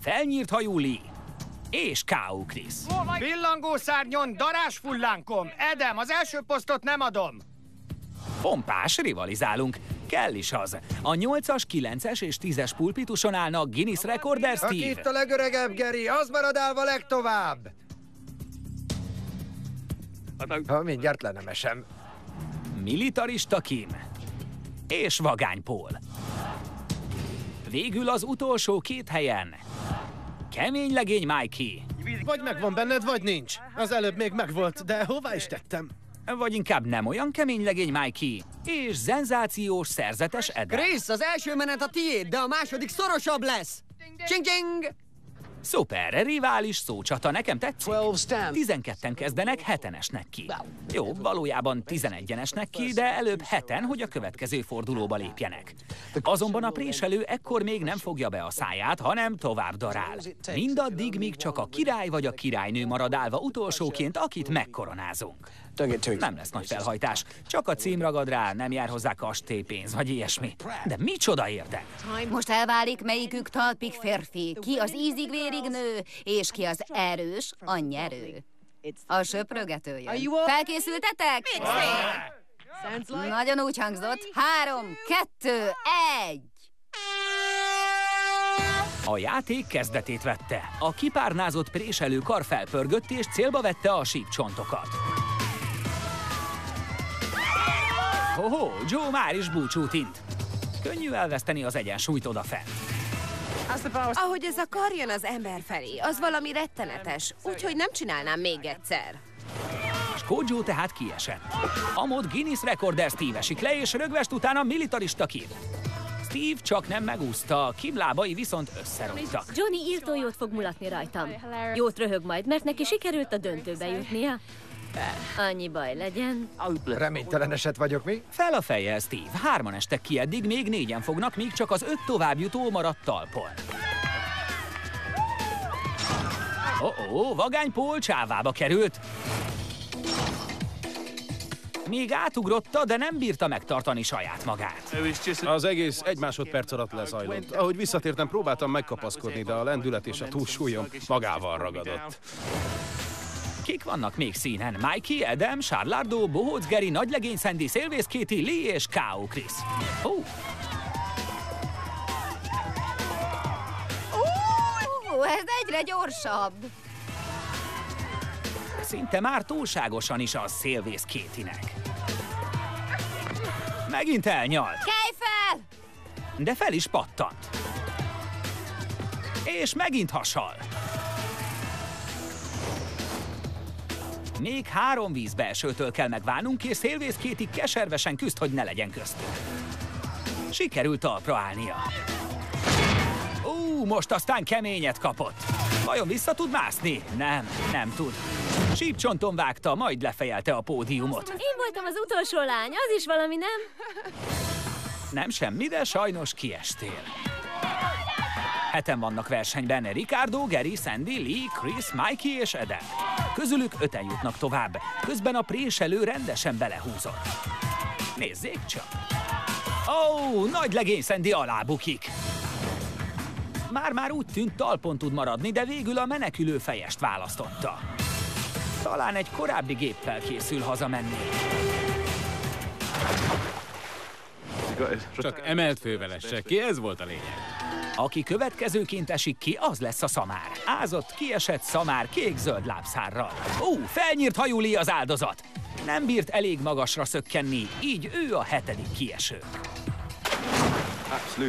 Felnyírt hajú Lee és K.O. Krisz. Villangó szárnyon, darás fullánkom. Edem, az első posztot nem adom. Pompás rivalizálunk. Kell is az. A 8-as, 9-es és 10-es pulpituson állnak Guinness rekorder Steve. Aki itt a legöregebb, Geri, az marad állva legtovább. Ha mindjárt lenemesem. Militarista Kim és Vagány Pól. Végül az utolsó két helyen Kemény legény Mikey. Vagy megvan benned, vagy nincs. Az előbb még megvolt, de hová is tettem? Vagy inkább nem olyan kemény legény Mikey, és szenzációs szerzetes Ed. Chris, az első menet a tiéd, de a második szorosabb lesz! Csing-csing! Szuper, rivális szócsata, nekem tetszik. 12-en kezdenek, hetenesnek ki. Jó, valójában 11-enesnek ki, de előbb heten, hogy a következő fordulóba lépjenek. Azonban a préselő ekkor még nem fogja be a száját, hanem tovább darál. Mindaddig, míg csak a király vagy a királynő marad állva utolsóként, akit megkoronázunk. Nem lesz nagy felhajtás. Csak a cím ragad rá, nem jár hozzá kastélypénz, vagy ilyesmi. De micsoda érde? Most elválik melyikük talpig férfi, ki az ízig-vérig nő, és ki az erős, a nyerő. A söprögető jön. Felkészültetek? Nagyon úgy hangzott. Három, kettő, egy! A játék kezdetét vette. A kipárnázott préselő kar felpörgött és célba vette a sípcsontokat. Hoho, Joe már is búcsút int. Könnyű elveszteni az egyensúlyt odafent. Ahogy ez a kar jön az ember felé, az valami rettenetes, úgyhogy nem csinálnám még egyszer. Skojo tehát kiesett. Amod Guinness rekorder Steve esik le, és rögvest utána militarista Kim. Steve csak nem megúszta, Kim lábai viszont összerontak. Johnny írtójót fog mulatni rajtam. Jót röhög majd, mert neki sikerült a döntőbe jutnia. Annyi baj legyen. Reménytelen eset vagyok mi? Fel a fejjel, Steve. Hárman estek ki eddig, még négyen fognak, míg csak az öt továbbjutó maradt talpon. Oh-oh, Vagány Pól csávába került. Még átugrotta, de nem bírta megtartani saját magát. Az egész egy másodperc alatt lezajlott. Ahogy visszatértem, próbáltam megkapaszkodni, de a lendület és a túlsúlyom magával ragadott. Kik vannak még színen? Mikey, Adam, Charlardo, Bohóc Geri, Nagylegény Sandy, Szélvész Kéti, Lee és K.O. Chris. Oh. Uh, ez egyre gyorsabb. Szinte már túlságosan is az Szélvész Kétinek. Megint elnyalt. Kelj fel! De fel is pattant. És megint hasal. Még három vízbeesőtől kell megválnunk, és Szélvész Kéti keservesen küzd, hogy ne legyen köztük. Sikerült talpra állnia. Ú, most aztán keményet kapott. Vajon vissza tud mászni? Nem, nem tud. Sípcsonton vágta, majd lefejelte a pódiumot. Én voltam az utolsó lány, az is valami, nem? Nem semmi, de sajnos kiestél. Heten vannak versenyben Ricardo, Gary, Sandy, Lee, Chris, Mikey és Eden. Közülük öten jutnak tovább, közben a préselő rendesen belehúzott. Nézzék csak! Ó, oh, nagy legény Sandy alábukik. Már-már úgy tűnt talpon tud maradni, de végül a menekülő fejest választotta. Talán egy korábbi géppel készül hazamenni. Csak emelt fővelesse ki, ez volt a lényeg. Aki következőként esik ki, az lesz a szamár. Ázott, kiesett szamár kék-zöld lábszárral. Ó, felnyírt hajúli az áldozat. Nem bírt elég magasra szökkenni, így ő a hetedik kieső.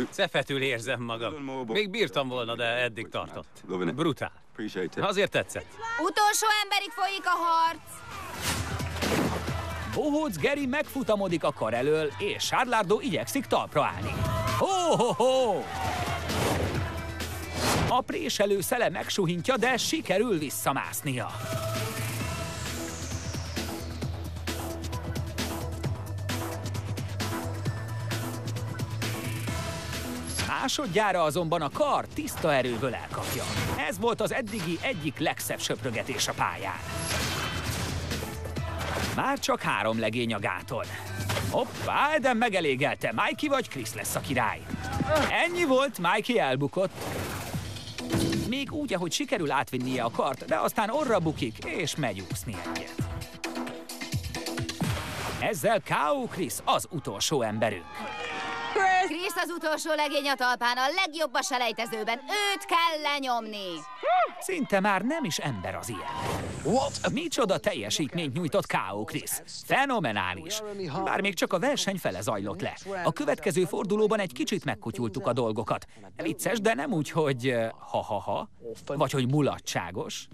Szefetül érzem magam. Még bírtam volna, de eddig tartott. Brutál. Azért tetszett. Utolsó emberig folyik a harc. Bohóc Geri megfutamodik a kar elől, és Sárlárdó igyekszik talpra állni. Ho-ho-ho! A préselő szele megsuhintja, de sikerül visszamásznia. Másodjára azonban a kar tiszta erőből elkapja. Ez volt az eddigi egyik legszebb söprögetés a pályán. Már csak három legény a gáton. Hoppá, de megelégelte. Mikey vagy Chris lesz a király. Ennyi volt, Mikey elbukott. Még úgy, ahogy sikerül átvinnie a kart, de aztán orra bukik, és megy úszni egyet. Ezzel K.O. Chris az utolsó emberünk. Krisz az utolsó legény a talpán, a legjobb a selejtezőben. Őt kell lenyomni. Szinte már nem is ember az ilyen. What? Micsoda teljesítményt nyújtott K.O. Chris. Fenomenális. Bár még csak a verseny fele zajlott le. A következő fordulóban egy kicsit megkutyultuk a dolgokat. Vicces, de nem úgy, hogy ha-ha-ha, vagy hogy mulatságos.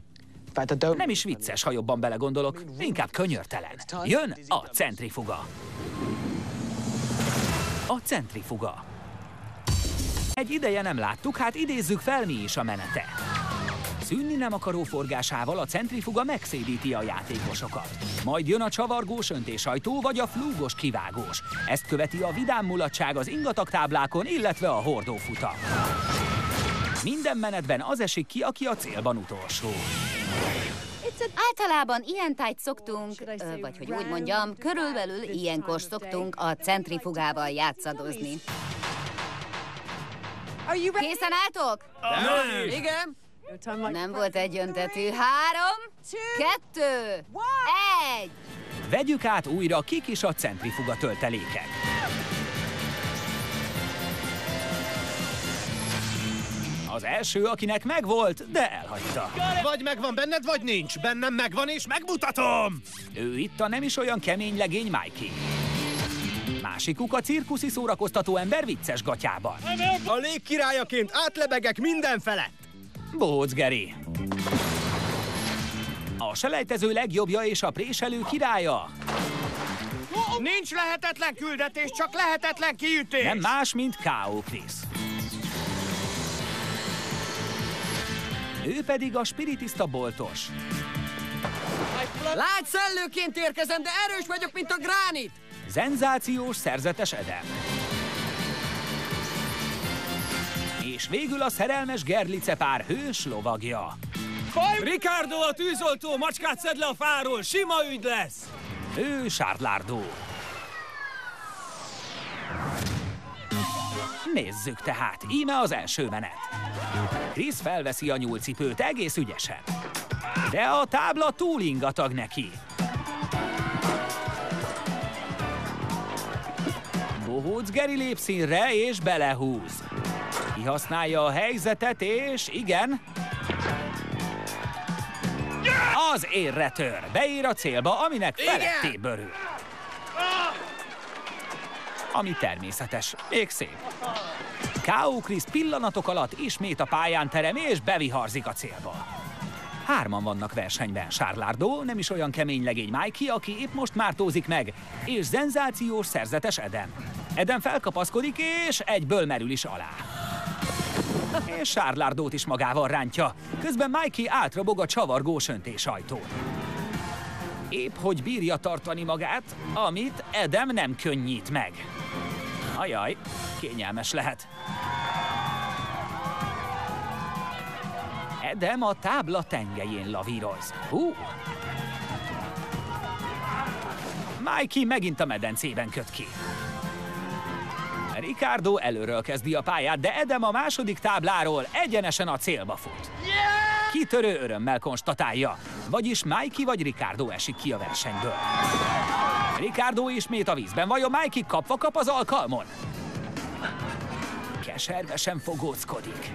Nem is vicces, ha jobban belegondolok, inkább könyörtelen. Jön a centrifuga. A centrifuga. Egy ideje nem láttuk, hát idézzük fel mi is a menete. Szűnni nem akaró forgásával a centrifuga megszédíti a játékosokat. Majd jön a csavargós öntésajtó vagy a flúgos kivágós. Ezt követi a vidám mulatság az ingatagtáblákon, illetve a hordófutak. Minden menetben az esik ki, aki a célban utolsó. Általában ilyen tájt szoktunk, vagy hogy úgy mondjam, körülbelül ilyenkor szoktunk a centrifugával játszadozni. Készen álltok? Nem. Igen. Nem volt egyöntetű. Három, kettő, egy. Vegyük át újra, kik is a centrifuga töltelékek. Az első, akinek megvolt, de elhagyta. Vagy megvan benned, vagy nincs. Bennem megvan, és megmutatom! Ő itt a nem is olyan kemény legény Mikey. Másikuk a cirkuszi szórakoztató ember vicces gatyában. A légkirályaként átlebegek minden felett. Bóc Geri. A selejtező legjobbja és a préselő királya. Nincs lehetetlen küldetés, csak lehetetlen kiütés. Nem más, mint K.O. Chris. Ő pedig a spiritista boltos. Lágy szellőként érkezem, de erős vagyok, mint a gránit! Zenzációs szerzetes Edem. És végül a szerelmes Gerlice pár hős lovagja. Ricardo a tűzoltó, macskát szed le a fáról, sima ügy lesz! Ő Sárlárdó. Nézzük tehát, íme az első menet. Chris felveszi a nyúlcipőt egész ügyesen. De a tábla túl ingatag neki. Bohóc Geri lép színre és belehúz. Kihasználja a helyzetet, és igen... Az érre tör, beér a célba, aminek feletté börül. Ami természetes, még szép. K.O. Chris pillanatok alatt ismét a pályán terem és beviharzik a célba. Hárman vannak versenyben. Sárlárdó, nem is olyan kemény legény Mikey, aki épp most mártózik meg, és szenzációs szerzetes Eden. Eden felkapaszkodik, és egyből merül is alá. És Sárlárdót is magával rántja. Közben Mikey átrobog a csavargós öntés-ajtón. Épp hogy bírja tartani magát, amit Edem nem könnyít meg. Ajaj, kényelmes lehet. Edem a tábla tengelyén lavíroz. Hú! Mikey megint a medencében köt ki. Ricardo előről kezdi a pályát, de Edem a második tábláról egyenesen a célba fut. Kitörő örömmel konstatálja, vagyis Mikey vagy Ricardo esik ki a versenyből. Ricardo ismét a vízben, vajon Mikey kapva kap az alkalmon? keservesen fogóckodik.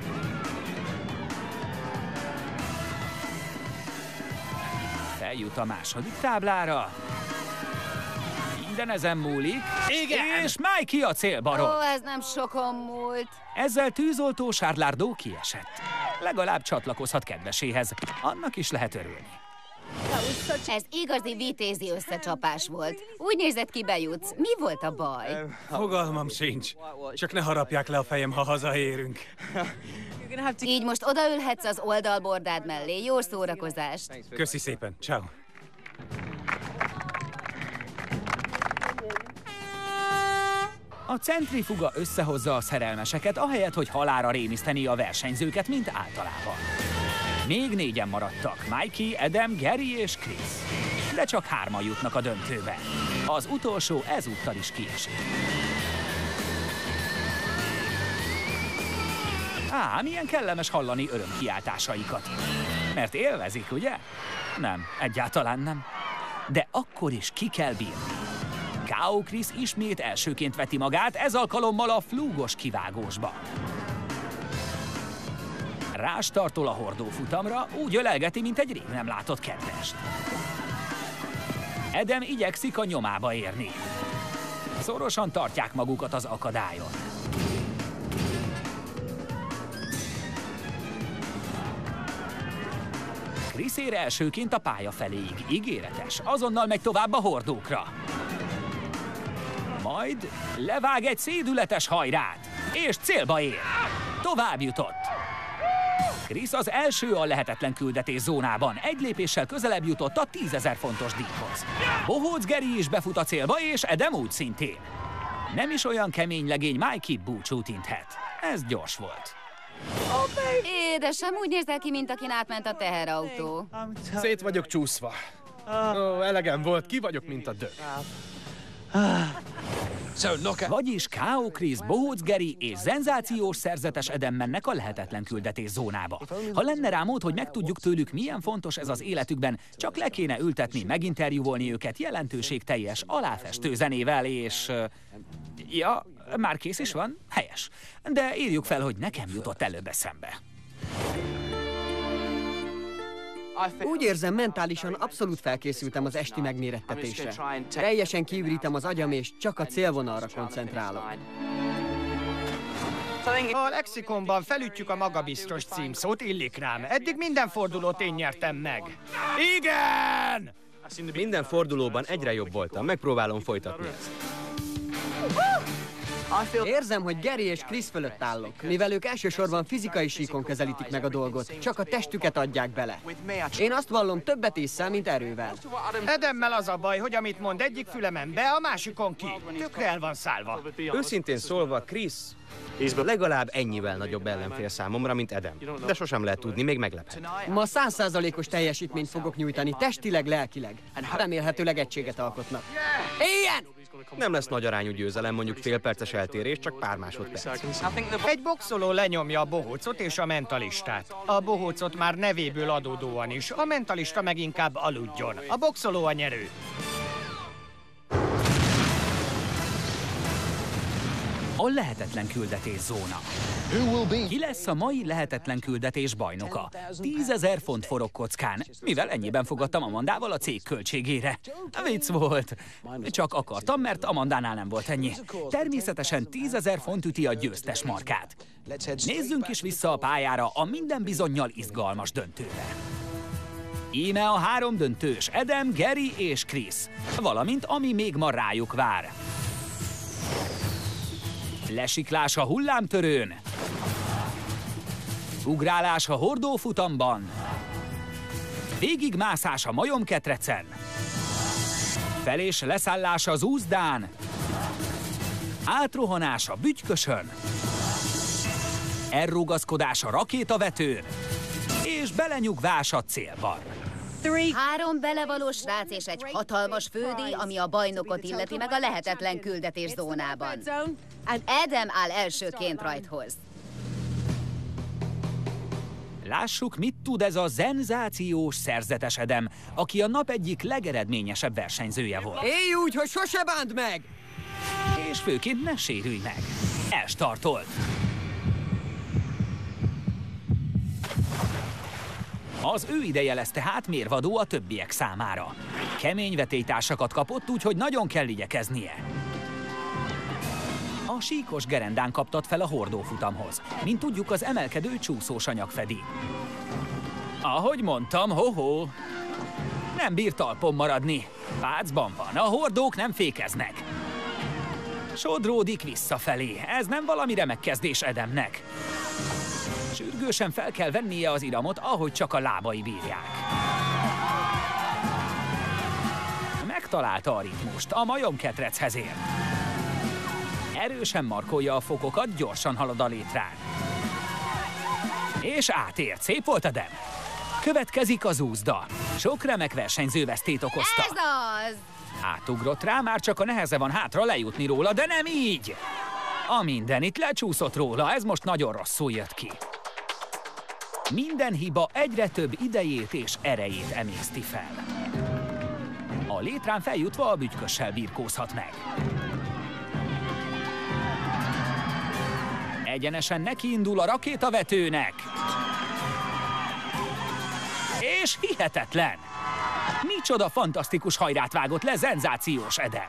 Feljut a második táblára. Minden ezen múlik. Igen! És Mikey a célbaron. Ó, ez nem sokon múlt. Ezzel tűzoltó Sárlárdó kiesett. Legalább csatlakozhat kedveséhez. Annak is lehet örülni. Ez igazi vitézi összecsapás volt. Úgy nézett ki bejutsz. Mi volt a baj? Fogalmam sincs. Csak ne harapják le a fejem, ha hazaérünk. Így most odaülhetsz az oldalbordád mellé. Jó szórakozást. Köszi szépen. Ciao. A centrifuga összehozza a szerelmeseket, ahelyett, hogy halára rémiszteni a versenyzőket, mint általában. Még négyen maradtak, Mikey, Adam, Gary és Chris. De csak hárman jutnak a döntőbe. Az utolsó ezúttal is kiesik. Á, milyen kellemes hallani örömkiáltásaikat. Mert élvezik, ugye? Nem, egyáltalán nem. De akkor is ki kell bírni. K.O. Chris ismét elsőként veti magát, ez alkalommal a flúgos kivágósba. Rástartol a hordófutamra, úgy ölelgeti, mint egy rég nem látott kedvest. Edem igyekszik a nyomába érni. Szorosan tartják magukat az akadályon. Ér elsőként a pálya feléig. Ígéretes. Azonnal megy tovább a hordókra. Majd levág egy szédületes hajrát, és célba ér. Tovább jutott. Krisz az első a lehetetlen küldetés zónában. Egy lépéssel közelebb jutott a 10 fontos díjhoz. Bohóc Geri is befut a célba, és Edem úgy szintén. Nem is olyan kemény legény Mikey búcsút inthet. Ez gyors volt. Édesem, úgy nézel ki, mint akin átment a teherautó. Szét vagyok csúszva. Ó, elegem volt, ki vagyok, mint a dög. Vagyis K.O. Chris, Bohóc Geri és szenzációs szerzetes Edem mennek a lehetetlen küldetés zónába. Ha lenne rá mód, hogy megtudjuk tőlük, milyen fontos ez az életükben, csak le kéne ültetni, meginterjúvolni őket jelentőségteljes, aláfestő zenével, és... Ja, már kész is van? Helyes. De írjuk fel, hogy nekem jutott előbb eszembe. Úgy érzem, mentálisan abszolút felkészültem az esti megmérettetésre. Teljesen kiürítem az agyam, és csak a célvonalra koncentrálok. A lexikonban felütjük a magabiztos címszót, illik rám. Eddig minden fordulót én nyertem meg. Igen! Minden fordulóban egyre jobb voltam. Megpróbálom folytatni ezt. Érzem, hogy Gary és Chris fölött állok, mivel ők elsősorban fizikai síkon közelítik meg a dolgot, csak a testüket adják bele. Én azt vallom, többet észszel, mint erővel. Edemmel az a baj, hogy amit mond egyik fülemen be, a másikon ki. Tökre el van szállva. Őszintén szólva, Chris legalább ennyivel nagyobb ellenfél számomra, mint Edem. De sosem lehet tudni, még meglephet. Ma százszázalékos teljesítményt fogok nyújtani, testileg, lelkileg. Remélhetőleg egységet alkotnak. Ilyen! Nem lesz nagy arányú győzelem, mondjuk fél perces eltérés, csak pár másodperc. Egy boxoló lenyomja a bohócot és a mentalistát. A bohócot már nevéből adódóan is, a mentalista meg inkább aludjon. A boxoló a nyerő. A lehetetlen küldetés zóna. Ki lesz a mai lehetetlen küldetés bajnoka? 10 ezer font forog kockán, mivel ennyiben fogadtam Amandával a cég költségére. Vicc volt. Csak akartam, mert Amandánál nem volt ennyi. Természetesen 10 ezer font üti a győztes markát. Nézzünk is vissza a pályára a minden bizonyal izgalmas döntőre. Íme a három döntős, Edem, Gary és Chris, valamint ami még ma rájuk vár. Lesiklás a hullámtörőn. Ugrálás a hordófutamban. Végigmászás a majomketrecen. Fel- és leszállás az úzdán. Átrohanás a bütykösön. Elrugaszkodás a rakétavetőn. És belenyugvás a célban. Három belevaló srác és egy hatalmas fődíj, ami a bajnokot illeti meg a lehetetlen küldetés zónában. Edem áll elsőként rajthoz. Lássuk, mit tud ez a zenzációs szerzetes Edem, aki a nap egyik legeredményesebb versenyzője volt. Élj úgy, hogy sose bánd meg! És főként ne sérülj meg. Elstartolt. Az ő ideje lesz tehát mérvadó a többiek számára. Kemény vetélytársakat kapott, úgyhogy nagyon kell igyekeznie. A síkos gerendán kaptat fel a hordófutamhoz. Mint tudjuk, az emelkedő csúszós anyag fedi. Ahogy mondtam, ho-ho, nem bír talpon maradni. Pácban van, a hordók nem fékeznek. Sodródik visszafelé. Ez nem valami remek kezdés Edemnek. Sürgősen fel kell vennie az iramot, ahogy csak a lábai bírják. Megtalálta a ritmust, a majomketrechez ér. Erősen markolja a fokokat, gyorsan halad a létrán. És átért. Szép volt a dem. Következik az úzda. Sok remek versenyző vesztét okozta. Ez az! Átugrott rá, már csak a neheze van hátra lejutni róla, de nem így! A minden itt lecsúszott róla, ez most nagyon rosszul jött ki. Minden hiba egyre több idejét és erejét emészti fel. A létrán feljutva a bütykössel birkózhat meg. Egyenesen nekiindul a rakétavetőnek. És hihetetlen! Micsoda fantasztikus hajrát vágott le szenzációs Eden!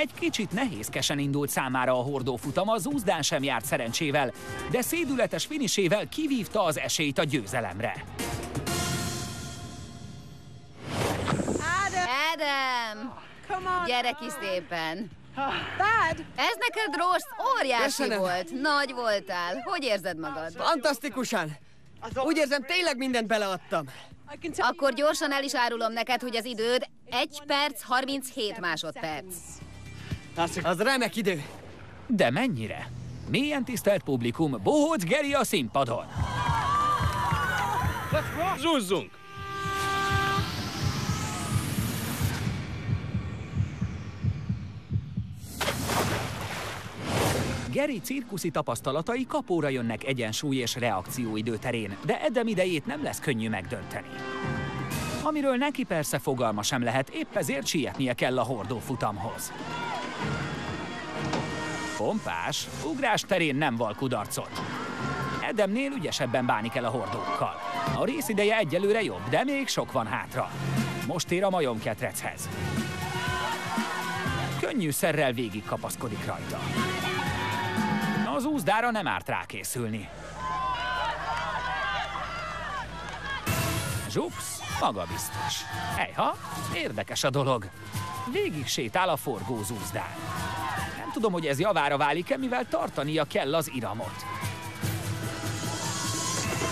Egy kicsit nehézkesen indult számára a hordófutam, az úzdán sem járt szerencsével, de szédületes finisével kivívta az esélyt a győzelemre. Adam! Gyere ki szépen! Dad! Ez neked rossz, óriási Köszönöm. volt, nagy voltál. Hogy érzed magad? Fantasztikusan! Úgy érzem, tényleg mindent beleadtam. Akkor gyorsan el is árulom neked, hogy az időd 1 perc 37 másodperc. Az remek idő. De mennyire? Milyen tisztelt publikum, Bohóc Geri a színpadon. Zúzzunk! Geri cirkuszi tapasztalatai kapóra jönnek egyensúly és reakcióidő terén, de Edem idejét nem lesz könnyű megdönteni. Amiről neki persze fogalma sem lehet, épp ezért sietnie kell a hordófutamhoz. Pompás, ugrás terén nem val kudarcot. Edemnél ügyesebben bánik el a hordókkal. A részideje egyelőre jobb, de még sok van hátra. Most ér a majomketrechez. Könnyű szerrel végig kapaszkodik rajta. Az úzdára nem árt rákészülni. Zsupsz, magabiztos. Ejha, érdekes a dolog. Végig sétál a forgó zúzdán. Nem tudom, hogy ez javára válik-e, mivel tartania kell az iramot.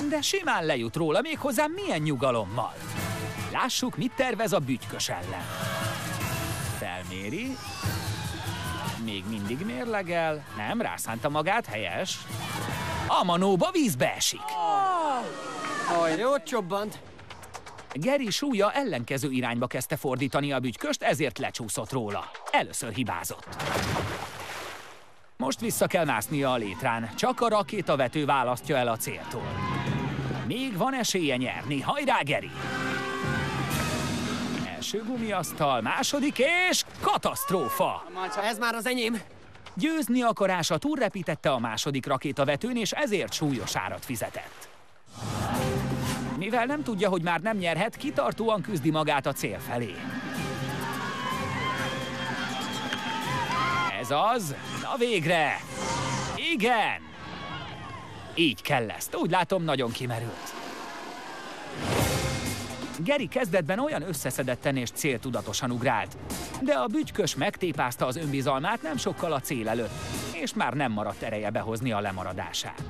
De simán lejut róla, méghozzá milyen nyugalommal. Lássuk, mit tervez a bütykös ellen. Felméri. Még mindig mérlegel. Nem, rászánta magát, helyes. A manóba vízbe esik. Aj, jót csobbant. Geri súlya ellenkező irányba kezdte fordítani a bütyköst, ezért lecsúszott róla. Először hibázott. Most vissza kell másznia a létrán, csak a rakétavető választja el a céltól. Még van esélye nyerni, hajrá Geri! Első gumiasztal, második és katasztrófa! Ez már az enyém. Győzni akarása túlrepítette a második rakétavetőn, és ezért súlyos árat fizetett. Mivel nem tudja, hogy már nem nyerhet, kitartóan küzdi magát a cél felé. Ez az? Na végre! Igen! Így kell ezt. Úgy látom, nagyon kimerült. Geri kezdetben olyan összeszedetten és céltudatosan ugrált, de a bütykös megtépázta az önbizalmát nem sokkal a cél előtt, és már nem maradt ereje behozni a lemaradását.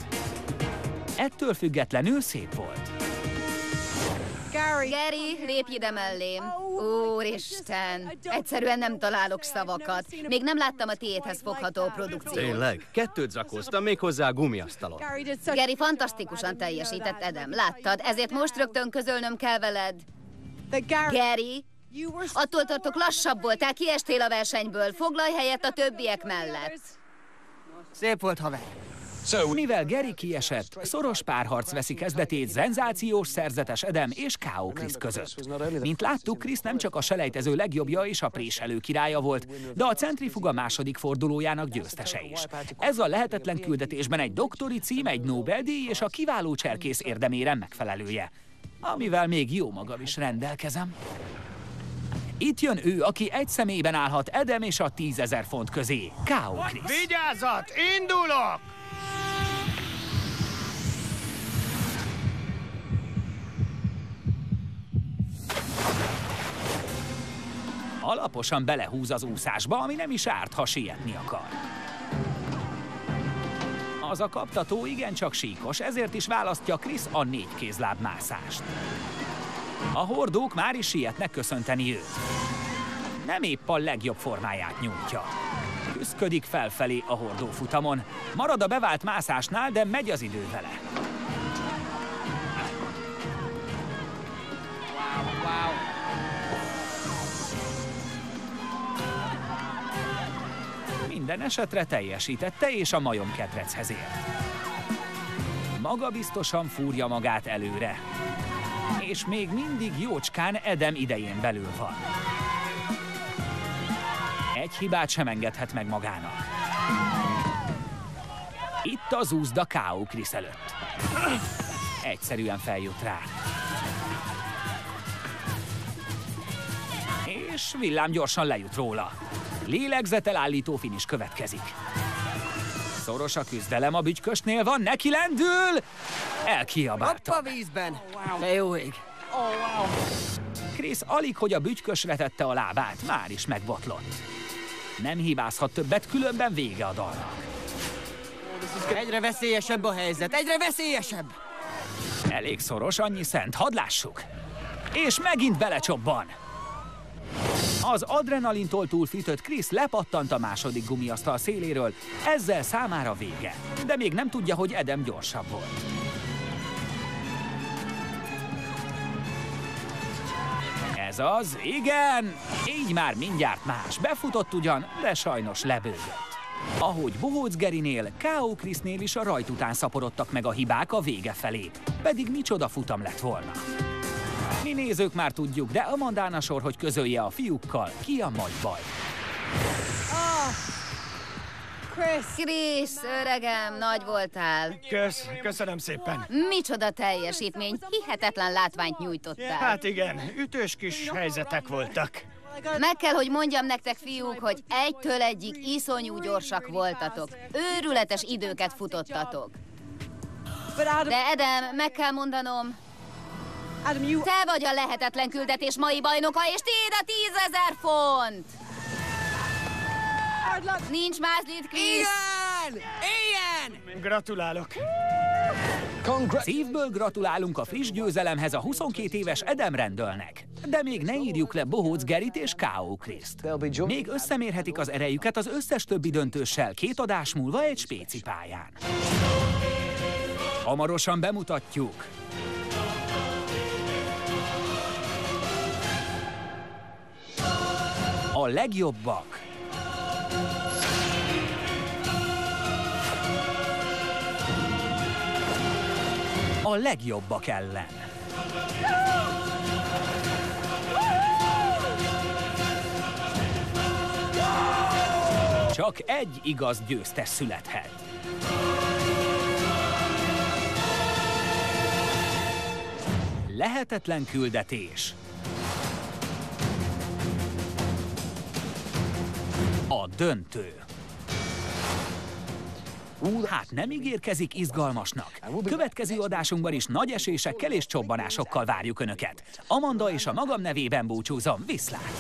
Ettől függetlenül szép volt. Gary, lépj ide mellém. Úristen, egyszerűen nem találok szavakat. Még nem láttam a tiédhez fogható produkciót. Tényleg? Kettőt zakóztam, még hozzá a gumiasztalon. Gary fantasztikusan teljesített, Edem. Láttad, ezért most rögtön közölnöm kell veled. Gary, attól tartok lassabb voltál, kiestél a versenyből. Foglalj helyet a többiek mellett. Szép volt, haver. Mivel Geri kiesett, szoros párharc veszi kezdetét szenzációs szerzetes Edem és K.O. Chris között. Mint láttuk, Chris nem csak a selejtező legjobbja és a préselő királya volt, de a centrifuga második fordulójának győztese is. Ez a lehetetlen küldetésben egy doktori cím, egy Nobel-díj és a kiváló cserkész érdemére megfelelője. Amivel még jó magam is rendelkezem. Itt jön ő, aki egy személyben állhat Edem és a tízezer font közé. K.O. Vigyázat! Indulok! Alaposan belehúz az úszásba, ami nem is árt, ha sietni akar. Az a kaptató igencsak síkos, ezért is választja Krisz a négy kézláb mászást. A hordók már is sietnek köszönteni őt. Nem épp a legjobb formáját nyújtja. Küszködik felfelé a hordó futamon. Marad a bevált mászásnál, de megy az idő vele. Minden esetre teljesítette, és a majom ketrechez ért. Maga biztosan fúrja magát előre. És még mindig jócskán Edem idején belül van. Egy hibát sem engedhet meg magának. Itt az úzda K.O. Krisz előtt. Egyszerűen feljut rá. És villám gyorsan lejut róla. Lélegzetelállító finis következik. Szoros a küzdelem a bütykösnél van, neki lendül! Elkiabálta. Hopp a vízben! De jó ég! Krisz alig, hogy a bütykösre tette a lábát, már is megbotlott. Nem hibázhat többet, különben vége a dalnak. Egyre veszélyesebb a helyzet, egyre veszélyesebb! Elég szoros, annyi szent, hadd lássuk. És megint belecsobban. Az adrenalintól túlfűtött Krisz lepattant a második gumiasztal széléről, ezzel számára vége. De még nem tudja, hogy Edem gyorsabb volt. Ez az, igen! Így már mindjárt más. Befutott ugyan, de sajnos lebőgött. Ahogy Bohóc Gerinél, K.O. Krisznél is a rajt után szaporodtak meg a hibák a vége felé. Pedig micsoda futam lett volna. Mi nézők már tudjuk, de Amandán a sor, hogy közölje a fiúkkal, ki a majd baj. Chris! Chris, öregem, nagy voltál. Kösz, köszönöm szépen. Micsoda teljesítmény, hihetetlen látványt nyújtottál. Hát igen, ütős kis helyzetek voltak. Meg kell, hogy mondjam nektek, fiúk, hogy egytől egyik iszonyú gyorsak voltatok. Őrületes időket futottatok. De Edem, meg kell mondanom, te vagy a lehetetlen küldetés mai bajnoka, és tiéd a tízezer font! Nincs mázlid, Chris? Igen! Igen! Gratulálok. Szívből gratulálunk a friss győzelemhez a 22 éves Edem Rendölnek. De még ne írjuk le Bohóc Gerit és K.O. Kriszt. Még összemérhetik az erejüket az összes többi döntőssel két adás múlva egy spéci pályán. Hamarosan bemutatjuk. A legjobbak. A legjobbak ellen. Csak egy igaz győztes születhet. Lehetetlen küldetés. Döntő. Hát nem ígérkezik izgalmasnak. Következő adásunkban is nagy esésekkel és csobbanásokkal várjuk Önöket. Amanda és a magam nevében búcsúzom. Viszlát!